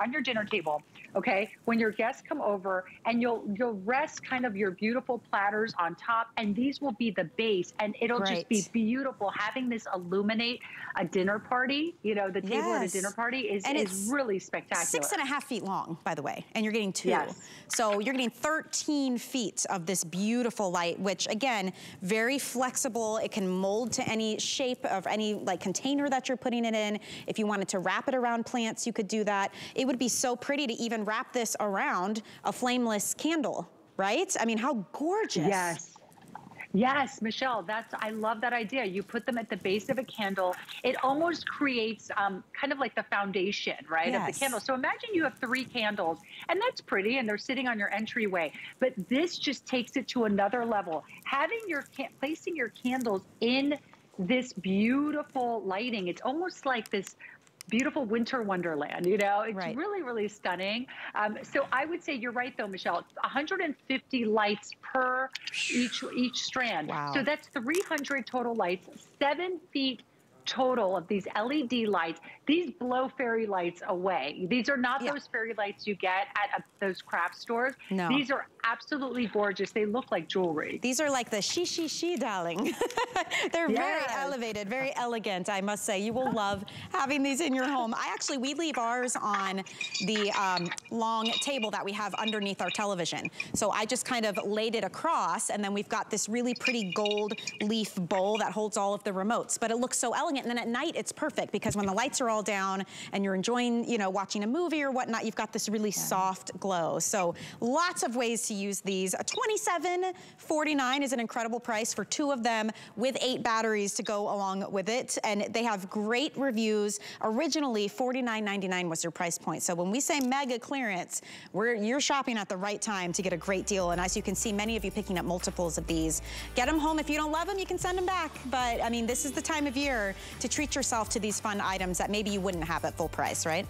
on your dinner table. Okay, when your guests come over, and you'll you'll rest kind of your beautiful platters on top, and these will be the base, and it'll right. just be beautiful. Having this illuminate a dinner party, you know, the table yes. at a dinner party is and is really spectacular. Six and a half feet long, by the way, and you're getting two. Yes. So you're getting 13 feet of this beautiful light, which again, very flexible. It can mold to any shape of any like container that you're putting it in. If you wanted to wrap it around plants, you could do that. It would be so pretty to even wrap this around a flameless candle, right? I mean, how gorgeous. Yes. Yes, Michelle, that's, I love that idea. You put them at the base of a candle. It almost creates um, kind of like the foundation, right, yes. of the candle. So imagine you have three candles and that's pretty and they're sitting on your entryway. But this just takes it to another level. Having your, placing your candles in this beautiful lighting. It's almost like this beautiful winter wonderland. You know, it's right. really, really stunning. Um, so I would say you're right, though, Michelle. 150 lights per each each strand. Wow. So that's 300 total lights, seven feet total of these LED lights. These blow fairy lights away. These are not yeah. those fairy lights you get at a, those craft stores. No. These are absolutely gorgeous. They look like jewelry. These are like the she, she, she, darling. They're yes. very elevated, very elegant, I must say. You will love having these in your home. I actually, we leave ours on the um, long table that we have underneath our television. So I just kind of laid it across and then we've got this really pretty gold leaf bowl that holds all of the remotes. But it looks so elegant. And then at night, it's perfect because when the lights are all down and you're enjoying, you know, watching a movie or whatnot, you've got this really yeah. soft glow. So lots of ways to use these. $27.49 is an incredible price for two of them with eight batteries to go along with it. And they have great reviews. Originally, $49.99 was their price point. So when we say mega clearance, we're, you're shopping at the right time to get a great deal. And as you can see, many of you picking up multiples of these. Get them home. If you don't love them, you can send them back. But I mean, this is the time of year to treat yourself to these fun items that maybe you wouldn't have at full price, right?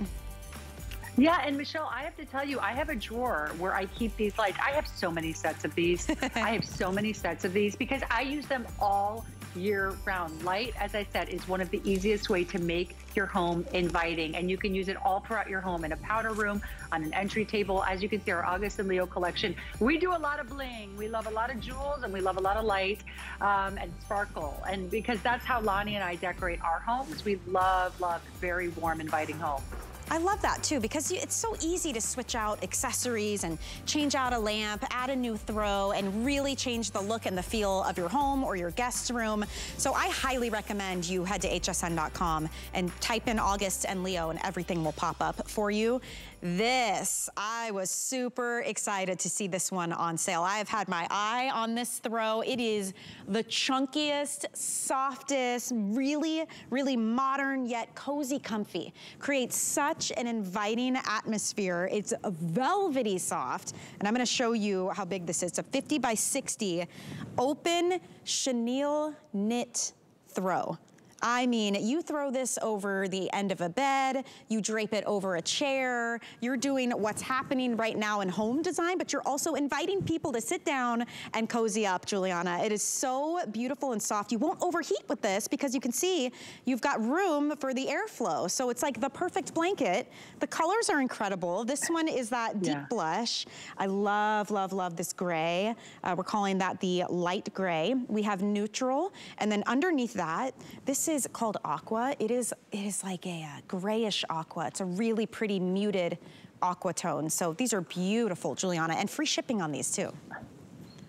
Yeah, and Michelle, I have to tell you, I have a drawer where I keep these lights. I have so many sets of these. I have so many sets of these because I use them all year round. Light, as I said, is one of the easiest way to make your home inviting. And you can use it all throughout your home in a powder room, on an entry table. As you can see, our August and Leo collection, we do a lot of bling. We love a lot of jewels and we love a lot of light um, and sparkle. And because that's how Lonni and I decorate our homes, we love, love very warm, inviting homes. I love that too because it's so easy to switch out accessories and change out a lamp, add a new throw, and really change the look and the feel of your home or your guest room. So I highly recommend you head to hsn.com and type in August and Leo and everything will pop up for you. This, I was super excited to see this one on sale. I've had my eye on this throw. It is the chunkiest, softest, really, really modern yet cozy comfy. Creates such an inviting atmosphere. It's velvety soft, and I'm gonna show you how big this is. It's a 50 by 60 open chenille knit throw. I mean, you throw this over the end of a bed, you drape it over a chair, you're doing what's happening right now in home design, but you're also inviting people to sit down and cozy up, Giuliana. It is so beautiful and soft. You won't overheat with this because you can see you've got room for the airflow. So it's like the perfect blanket. The colors are incredible. This one is that deep yeah. blush. I love, love, love this gray. Uh, we're calling that the light gray. We have neutral, and then underneath that, this is called aqua. It is, it is like a, a uh, grayish aqua. It's a really pretty muted aqua tone. So these are beautiful, Giuliana, and free shipping on these too.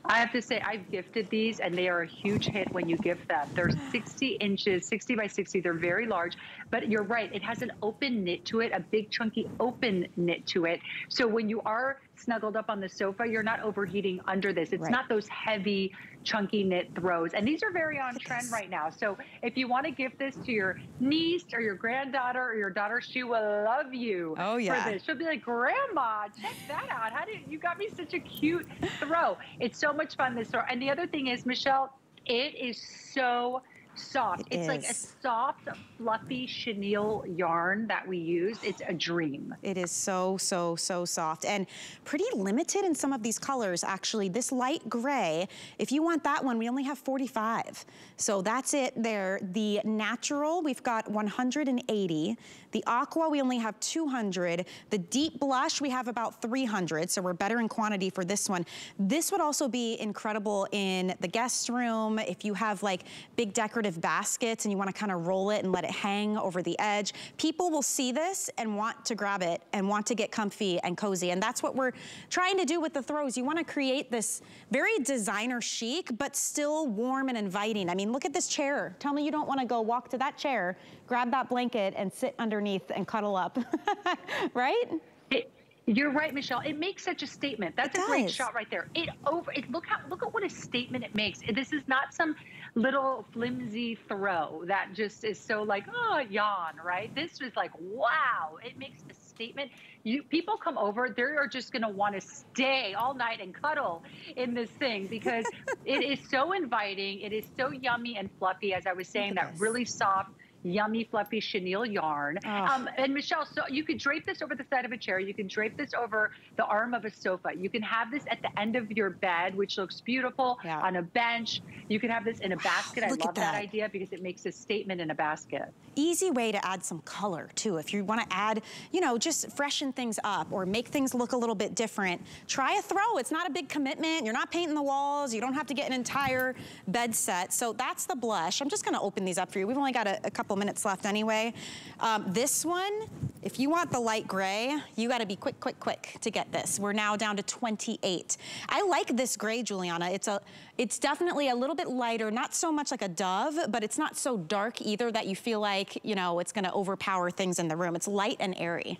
I have to say, I've gifted these and they are a huge hit when you gift them. They're 60 inches, 60 by 60. They're very large, but you're right. It has an open knit to it, a big chunky open knit to it. So when you are snuggled up on the sofa, you're not overheating under this. It's right. not those heavy, chunky knit throws. And these are very on trend right now. So if you want to give this to your niece or your granddaughter or your daughter, she will love you oh, yeah. for this. She'll be like, Grandma, check that out. How did you got me such a cute throw? It's so much fun this throw. And the other thing is, Michelle, it is so soft. It it's is. like a soft, fluffy chenille yarn that we use. It's a dream. It is so, so, so soft and pretty limited in some of these colors. Actually, this light gray, if you want that one, we only have 45. So that's it there. The natural, we've got 180. The aqua, we only have 200. The deep blush, we have about 300. So we're better in quantity for this one. This would also be incredible in the guest room. If you have like big decorative baskets and you wanna kind of roll it and let it hang over the edge, people will see this and want to grab it and want to get comfy and cozy. And that's what we're trying to do with the throws. You wanna create this very designer chic, but still warm and inviting. I mean, look at this chair. Tell me you don't wanna go walk to that chair, grab that blanket and sit underneath and cuddle up, right? It, you're right, Michelle. It makes such a statement. That's it a great shot right there. It over. It, look how look at what a statement it makes. This is not some little flimsy throw that just is so like oh yawn, right? This was like wow. It makes a statement. You people come over, they are just going to want to stay all night and cuddle in this thing because it is so inviting. It is so yummy and fluffy. As I was saying, that really soft yummy, fluffy chenille yarn. Oh. Um, and Michelle, so you could drape this over the side of a chair. You can drape this over the arm of a sofa. You can have this at the end of your bed, which looks beautiful yeah. on a bench. You can have this in a basket. I love that. that idea because it makes a statement in a basket. Easy way to add some color too. If you want to add, you know, just freshen things up or make things look a little bit different, try a throw. It's not a big commitment. You're not painting the walls. You don't have to get an entire bed set. So that's the blush. I'm just going to open these up for you. We've only got a, a couple couple minutes left anyway. Um, this one, if you want the light gray, you gotta be quick, quick, quick to get this. We're now down to 28. I like this gray, Giuliana. It's a, it's definitely a little bit lighter, not so much like a dove, but it's not so dark either that you feel like, you know, it's gonna overpower things in the room. It's light and airy.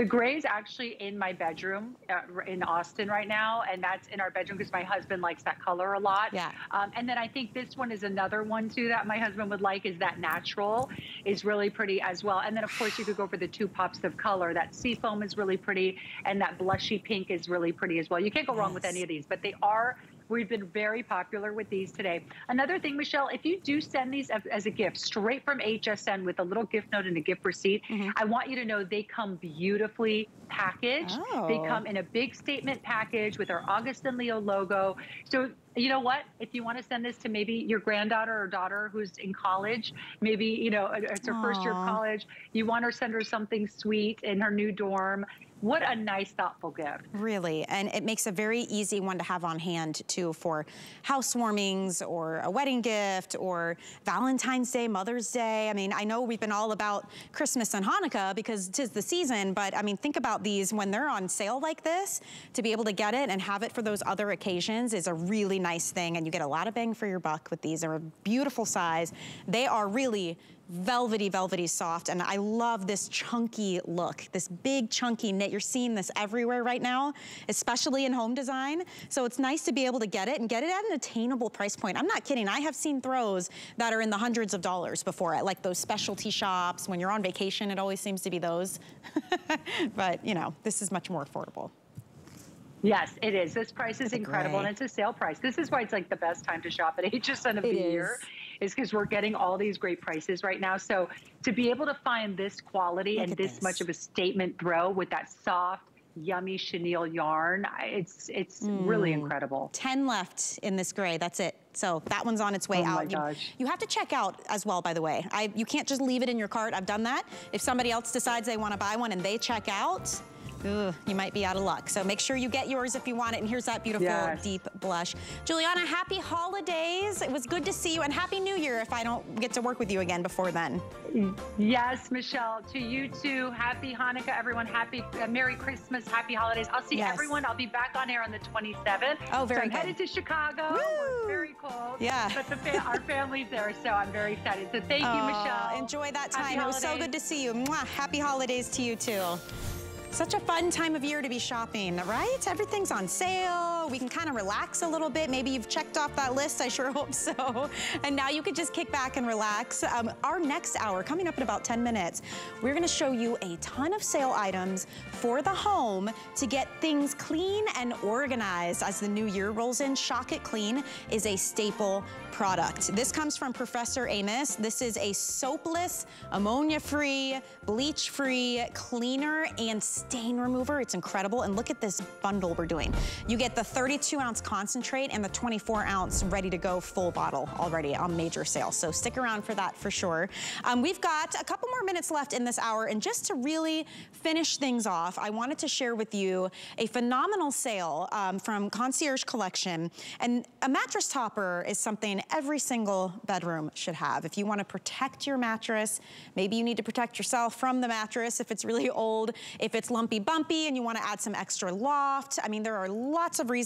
The gray is actually in my bedroom uh, in Austin right now, and that's in our bedroom because my husband likes that color a lot. Yeah. Um, and then I think this one is another one too that my husband would like is that natural is really pretty as well. And then of course you could go for the two pops of color. That seafoam is really pretty, and that blushy pink is really pretty as well. You can't go wrong with any of these, but they are We've been very popular with these today. Another thing, Michelle, if you do send these as, a gift straight from HSN with a little gift note and a gift receipt, mm -hmm. I want you to know they come beautifully packaged. Oh. They come in a big statement package with our August and Leo logo. So you know what? If you want to send this to maybe your granddaughter or daughter who's in college, maybe, you know, it's her Aww. first year of college, you want to send her something sweet in her new dorm, what a nice, thoughtful gift. Really, and it makes a very easy one to have on hand too for housewarmings or a wedding gift or Valentine's Day, Mother's Day. I mean, I know we've been all about Christmas and Hanukkah because tis the season, but I mean, think about these when they're on sale like this, to be able to get it and have it for those other occasions is a really nice thing and you get a lot of bang for your buck with these. They're a beautiful size. They are really velvety, velvety soft. And I love this chunky look, this big chunky knit. You're seeing this everywhere right now, especially in home design. So it's nice to be able to get it and get it at an attainable price point. I'm not kidding. I have seen throws that are in the hundreds of dollars before it, like those specialty shops. When you're on vacation, it always seems to be those. but you know, this is much more affordable. Yes, it is. This price is incredible and it's a sale price. This is why it's like the best time to shop at HSN of it the is. year is because we're getting all these great prices right now. So to be able to find this quality Look and this, this, much of a statement throw with that soft, yummy chenille yarn, it's it's mm. really incredible. 10 left in this gray, that's it. So that one's on its way oh out. You, you, have to check out as well, by the way. I, you can't just leave it in your cart. I've done that. If somebody else decides they want to buy one and they check out, Ooh, you might be out of luck. So make sure you get yours if you want it. And here's that beautiful yes. deep blush. Giuliana, happy holidays. It was good to see you and happy new year if I don't get to work with you again before then. Yes, Michelle, to you too. Happy Hanukkah, everyone. Happy uh, Merry Christmas, happy holidays. I'll see yes. everyone. I'll be back on air on the 27th. Oh, very so I'm good. headed to Chicago. Woo! very cold. Yeah. But fa our family's there, so I'm very excited. So thank you, Michelle. Enjoy that time. it was so good to see you. Mwah. Happy holidays to you too. Such a fun time of year to be shopping, right? Everything's on sale. We can kind of relax a little bit. Maybe you've checked off that list. I sure hope so. And now you can just kick back and relax. Um, our next hour, coming up in about 10 minutes, we're going to show you a ton of sale items for the home to get things clean and organized as the new year rolls in. Shock It Clean is a staple product. This comes from Professor Amos. This is a soapless, ammonia-free, bleach-free cleaner and stain remover. It's incredible. And look at this bundle we're doing. You get the 32 ounce concentrate and the 24 ounce ready to go full bottle already on major sale. So stick around for that for sure. Um, we've got a couple more minutes left in this hour. And just to really finish things off, I wanted to share with you a phenomenal sale um, from Concierge Collection. And a mattress topper is something every single bedroom should have. If you wanna protect your mattress, maybe you need to protect yourself from the mattress if it's really old, if it's lumpy bumpy and you wanna add some extra loft. I mean, there are lots of reasons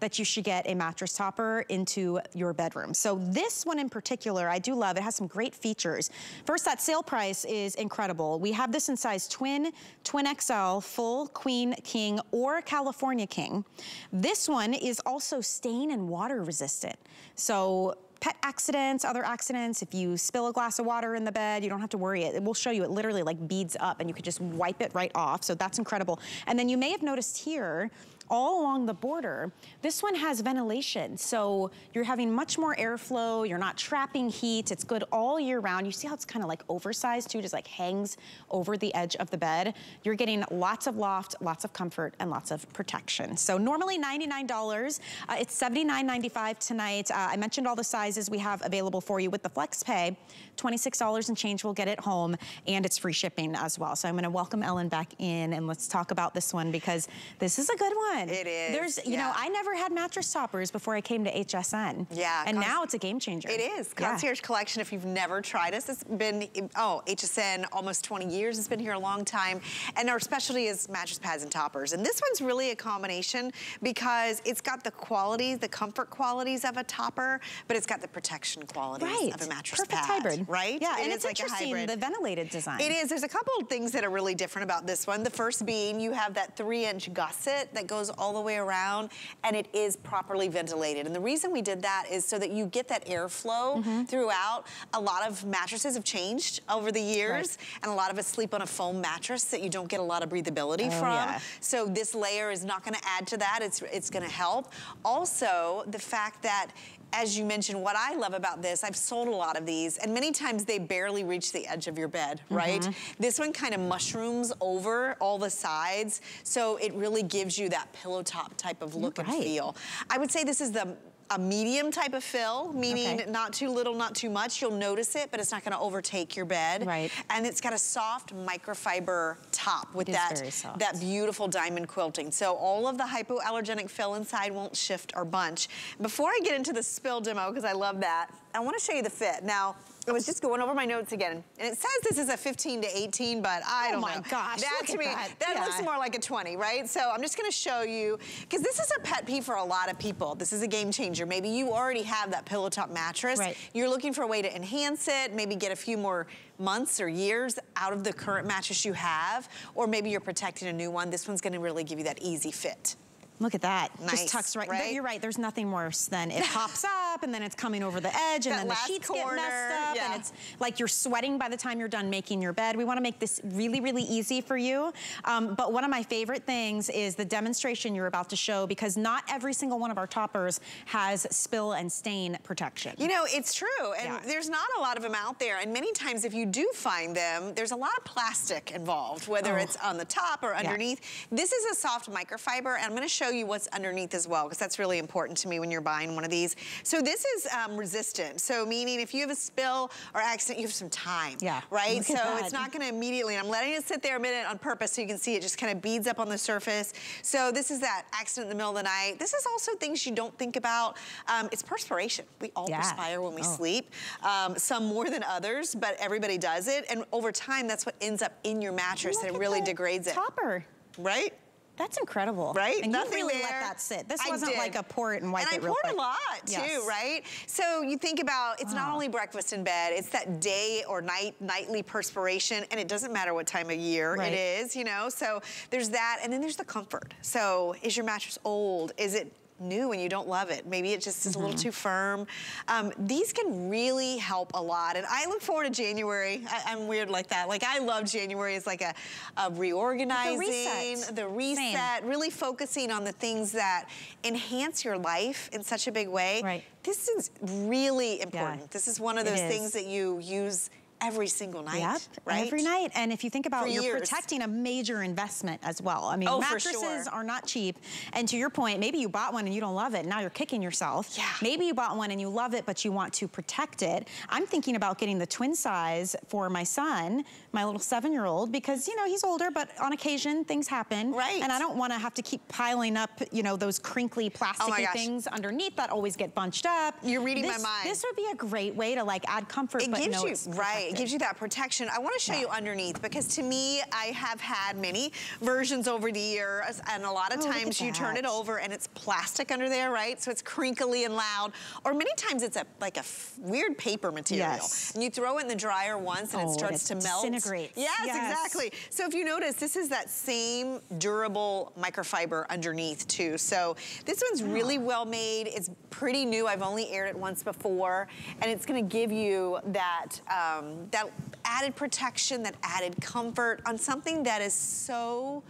that you should get a mattress topper into your bedroom. So this one in particular, I do love. It has some great features. First, that sale price is incredible. We have this in size twin, twin XL, full, queen, king, or California king. This one is also stain and water resistant. So pet accidents, other accidents, if you spill a glass of water in the bed, you don't have to worry. It will show you it literally like beads up and you could just wipe it right off. So that's incredible. And then you may have noticed here, all along the border. This one has ventilation, so you're having much more airflow, you're not trapping heat, it's good all year round. You see how it's kind of like oversized too, just like hangs over the edge of the bed. You're getting lots of loft, lots of comfort, and lots of protection. So normally $99, uh, it's $79.95 tonight. Uh, I mentioned all the sizes we have available for you with the Flex Pay. $26 and change will get it home, and it's free shipping as well. So I'm gonna welcome Ellen back in, and let's talk about this one because this is a good one. It is. There's, you yeah. know, I never had mattress toppers before I came to HSN. Yeah. And now it's a game changer. It is. Concierge yeah. Collection, if you've never tried us, it's been, oh, HSN almost 20 years. It's been here a long time. And our specialty is mattress pads and toppers. And this one's really a combination because it's got the qualities, the comfort qualities of a topper, but it's got the protection qualities right. of a mattress Perfect pad. hybrid. Right? Yeah, and it's like interesting, the ventilated design. It is. There's a couple of things that are really different about this one. The first being you have that three inch gusset that goes all the way around and it is properly ventilated. And the reason we did that is so that you get that airflow mm -hmm. throughout. A lot of mattresses have changed over the years right. and a lot of us sleep on a foam mattress that you don't get a lot of breathability oh, from. Yeah. So this layer is not gonna add to that, it's, it's gonna help. Also, the fact that as you mentioned, what I love about this, I've sold a lot of these, and many times they barely reach the edge of your bed, right? Mm -hmm. This one kind of mushrooms over all the sides, so it really gives you that pillow top type of look right. and feel. I would say this is the a medium type of fill, meaning okay. not too little, not too much. You'll notice it, but it's not gonna overtake your bed. Right. And it's got a soft microfiber top with that, that beautiful diamond quilting. So all of the hypoallergenic fill inside won't shift or bunch. Before I get into the spill demo, because I love that, I wanna show you the fit. Now, I was just going over my notes again, and it says this is a 15 to 18, but I oh don't know. Oh my gosh, That to me, that, that yeah. looks more like a 20, right? So I'm just gonna show you, because this is a pet peeve for a lot of people. This is a game changer. Maybe you already have that pillow top mattress. Right. You're looking for a way to enhance it, maybe get a few more months or years out of the current mattress you have, or maybe you're protecting a new one. This one's gonna really give you that easy fit. Look at that. Nice, Just tucks right. right? You're right. There's nothing worse than it pops up and then it's coming over the edge and then the sheets corner, get messed up yeah. and it's like you're sweating by the time you're done making your bed. We want to make this really, really easy for you. Um, but one of my favorite things is the demonstration you're about to show because not every single one of our toppers has spill and stain protection. You know, it's true. And yeah. there's not a lot of them out there. And many times if you do find them, there's a lot of plastic involved, whether oh. it's on the top or underneath. Yeah. This is a soft microfiber and I'm going to show you what's underneath as well, because that's really important to me when you're buying one of these. So this is um, resistant. So meaning if you have a spill or accident, you have some time. Yeah. Right? Look so it's not gonna immediately, and I'm letting it sit there a minute on purpose so you can see it just kind of beads up on the surface. So this is that accident in the middle of the night. This is also things you don't think about. Um, it's perspiration. We all yeah. perspire when we oh. sleep. Um, some more than others, but everybody does it. And over time, that's what ends up in your mattress and it really degrades it. Topper. Right? That's incredible. Right? And Nothing you really there. let that sit. This I wasn't did. like a pour it and wipe and it. And I poured a lot too, yes. right? So you think about, it's wow. not oh. only breakfast in bed, it's that day or night, nightly perspiration, and it doesn't matter what time of year right. it is, you know? So there's that, and then there's the comfort. So is your mattress old? Is it new and you don't love it. Maybe it just is mm -hmm. a little mm-hmm. too firm. Um, these can really help a lot. And I look forward to January. I, am weird like that. Like I love January. It's like a, a reorganizing, the reset, the reset really focusing on the things that enhance your life in such a big way. Right. This is really important. Yeah. This is one of those things that you use every single night, yep, right? every night. And if you think about For you're years. protecting a major investment as well. I mean, oh, mattresses sure. are not cheap. And to your point, maybe you bought one and you don't love it. Now you're kicking yourself. Yeah. Maybe you bought one and you love it, but you want to protect it. I'm thinking about getting the twin size for my son, my little seven-year-old, because, you know, he's older, but on occasion things happen. Right. And I don't want to have to keep piling up, you know, those crinkly oh plasticky oh things underneath that always get bunched up. You're reading this, my mind. This would be a great way to like add comfort, it but gives no, you, Right, it gives you that protection I want to show yeah. you underneath because to me, I have had many versions over the years and a lot of oh, times you turn it over and it's plastic under there, right? So it's crinkly and loud. Or many times it's a like a weird paper material. Yes. And you throw it in the dryer once and oh, it starts it to melt. disintegrates. Yes, yes, exactly. So if you notice, this is that same durable microfiber underneath too. So this one's really well made. It's pretty new. I've only aired it once before. And it's gonna give you that, um, that added protection, that added comfort on something that is so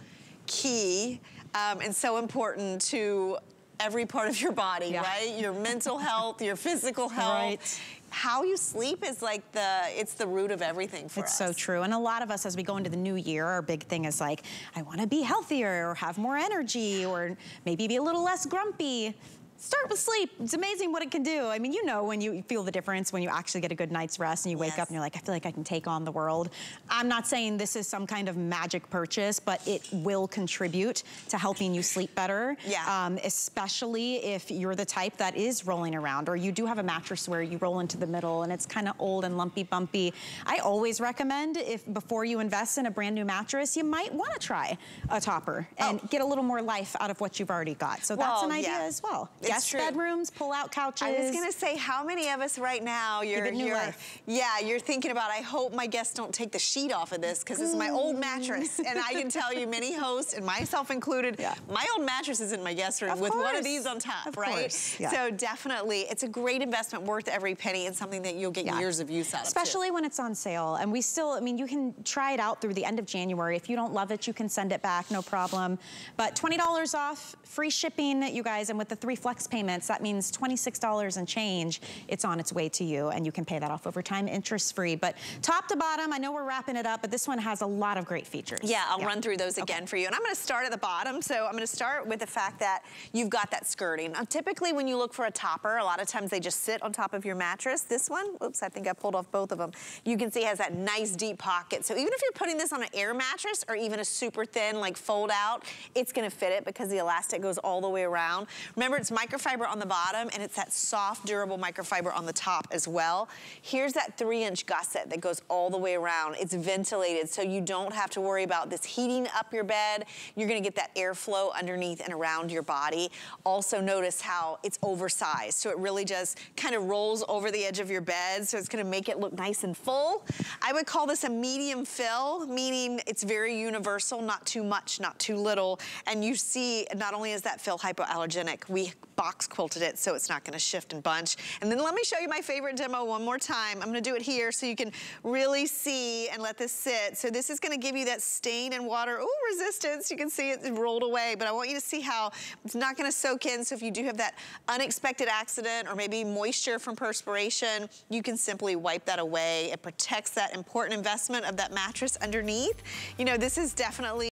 key um, and so important to every part of your body, yeah. right? Your mental health, your physical health. Right how you sleep is like the, it's the root of everything for it's us. so true. And a lot of us, as we go into the new year, our big thing is like, I want to be healthier or have more energy or maybe be a little less grumpy start with sleep. It's amazing what it can do. I mean, you know when you feel the difference when you actually get a good night's rest and you wake yes. up and you're like, I feel like I can take on the world. I'm not saying this is some kind of magic purchase, but it will contribute to helping you sleep better. Yeah. Um, especially if you're the type that is rolling around or you do have a mattress where you roll into the middle and it's kind of old and lumpy bumpy. I always recommend if before you invest in a brand new mattress, you might want to try a topper and oh. get a little more life out of what you've already got. So well, that's an idea yeah. as well. Guest true. bedrooms, pull-out couches. I was gonna say, how many of us right now, you're, you're yeah, you're thinking about, I hope my guests don't take the sheet off of this because this is my old mm. mattress. and I can tell you many hosts, and myself included, yeah. my old mattress is in my guest room of with course. one of these on top, of right? Yeah. So definitely, it's a great investment worth every penny and something that you'll get yeah. years of use out of. Especially of when it's on sale. And we still, I mean, you can try it out through the end of January. If you don't love it, you can send it back, no problem. But $20 off, free shipping, you guys, and with the three flex flex payments, that means $26 and change. It's on its way to you and you can pay that off over time interest-free. But top to bottom, I know we're wrapping it up, but this one has a lot of great features. Yeah, I'll yeah. run through those again okay. for you. And I'm gonna start at the bottom. So I'm gonna start with the fact that you've got that skirting. Now, typically when you look for a topper, a lot of times they just sit on top of your mattress. This one, oops, I think I pulled off both of them. You can see it has that nice deep pocket. So even if you're putting this on an air mattress or even a super thin like fold out, it's gonna fit it because the elastic goes all the way around. Remember, it's microfiber on the bottom and it's that soft, durable microfiber on the top as well. Here's that three inch gusset that goes all the way around. It's ventilated so you don't have to worry about this heating up your bed. You're gonna get that airflow underneath and around your body. Also notice how it's oversized. So it really just kind of rolls over the edge of your bed. So it's gonna make it look nice and full. I would call this a medium fill, meaning it's very universal, not too much, not too little. And you see, not only is that fill hypoallergenic, we box quilted it so it's not gonna shift and bunch. And then let me show you my favorite demo one more time. I'm gonna do it here so you can really see and let this sit. So this is gonna give you that stain and water, ooh, resistance. You can see it rolled away, but I want you to see how it's not gonna soak in. So if you do have that unexpected accident or maybe moisture from perspiration, you can simply wipe that away. It protects that important investment of that mattress underneath. You know, this is definitely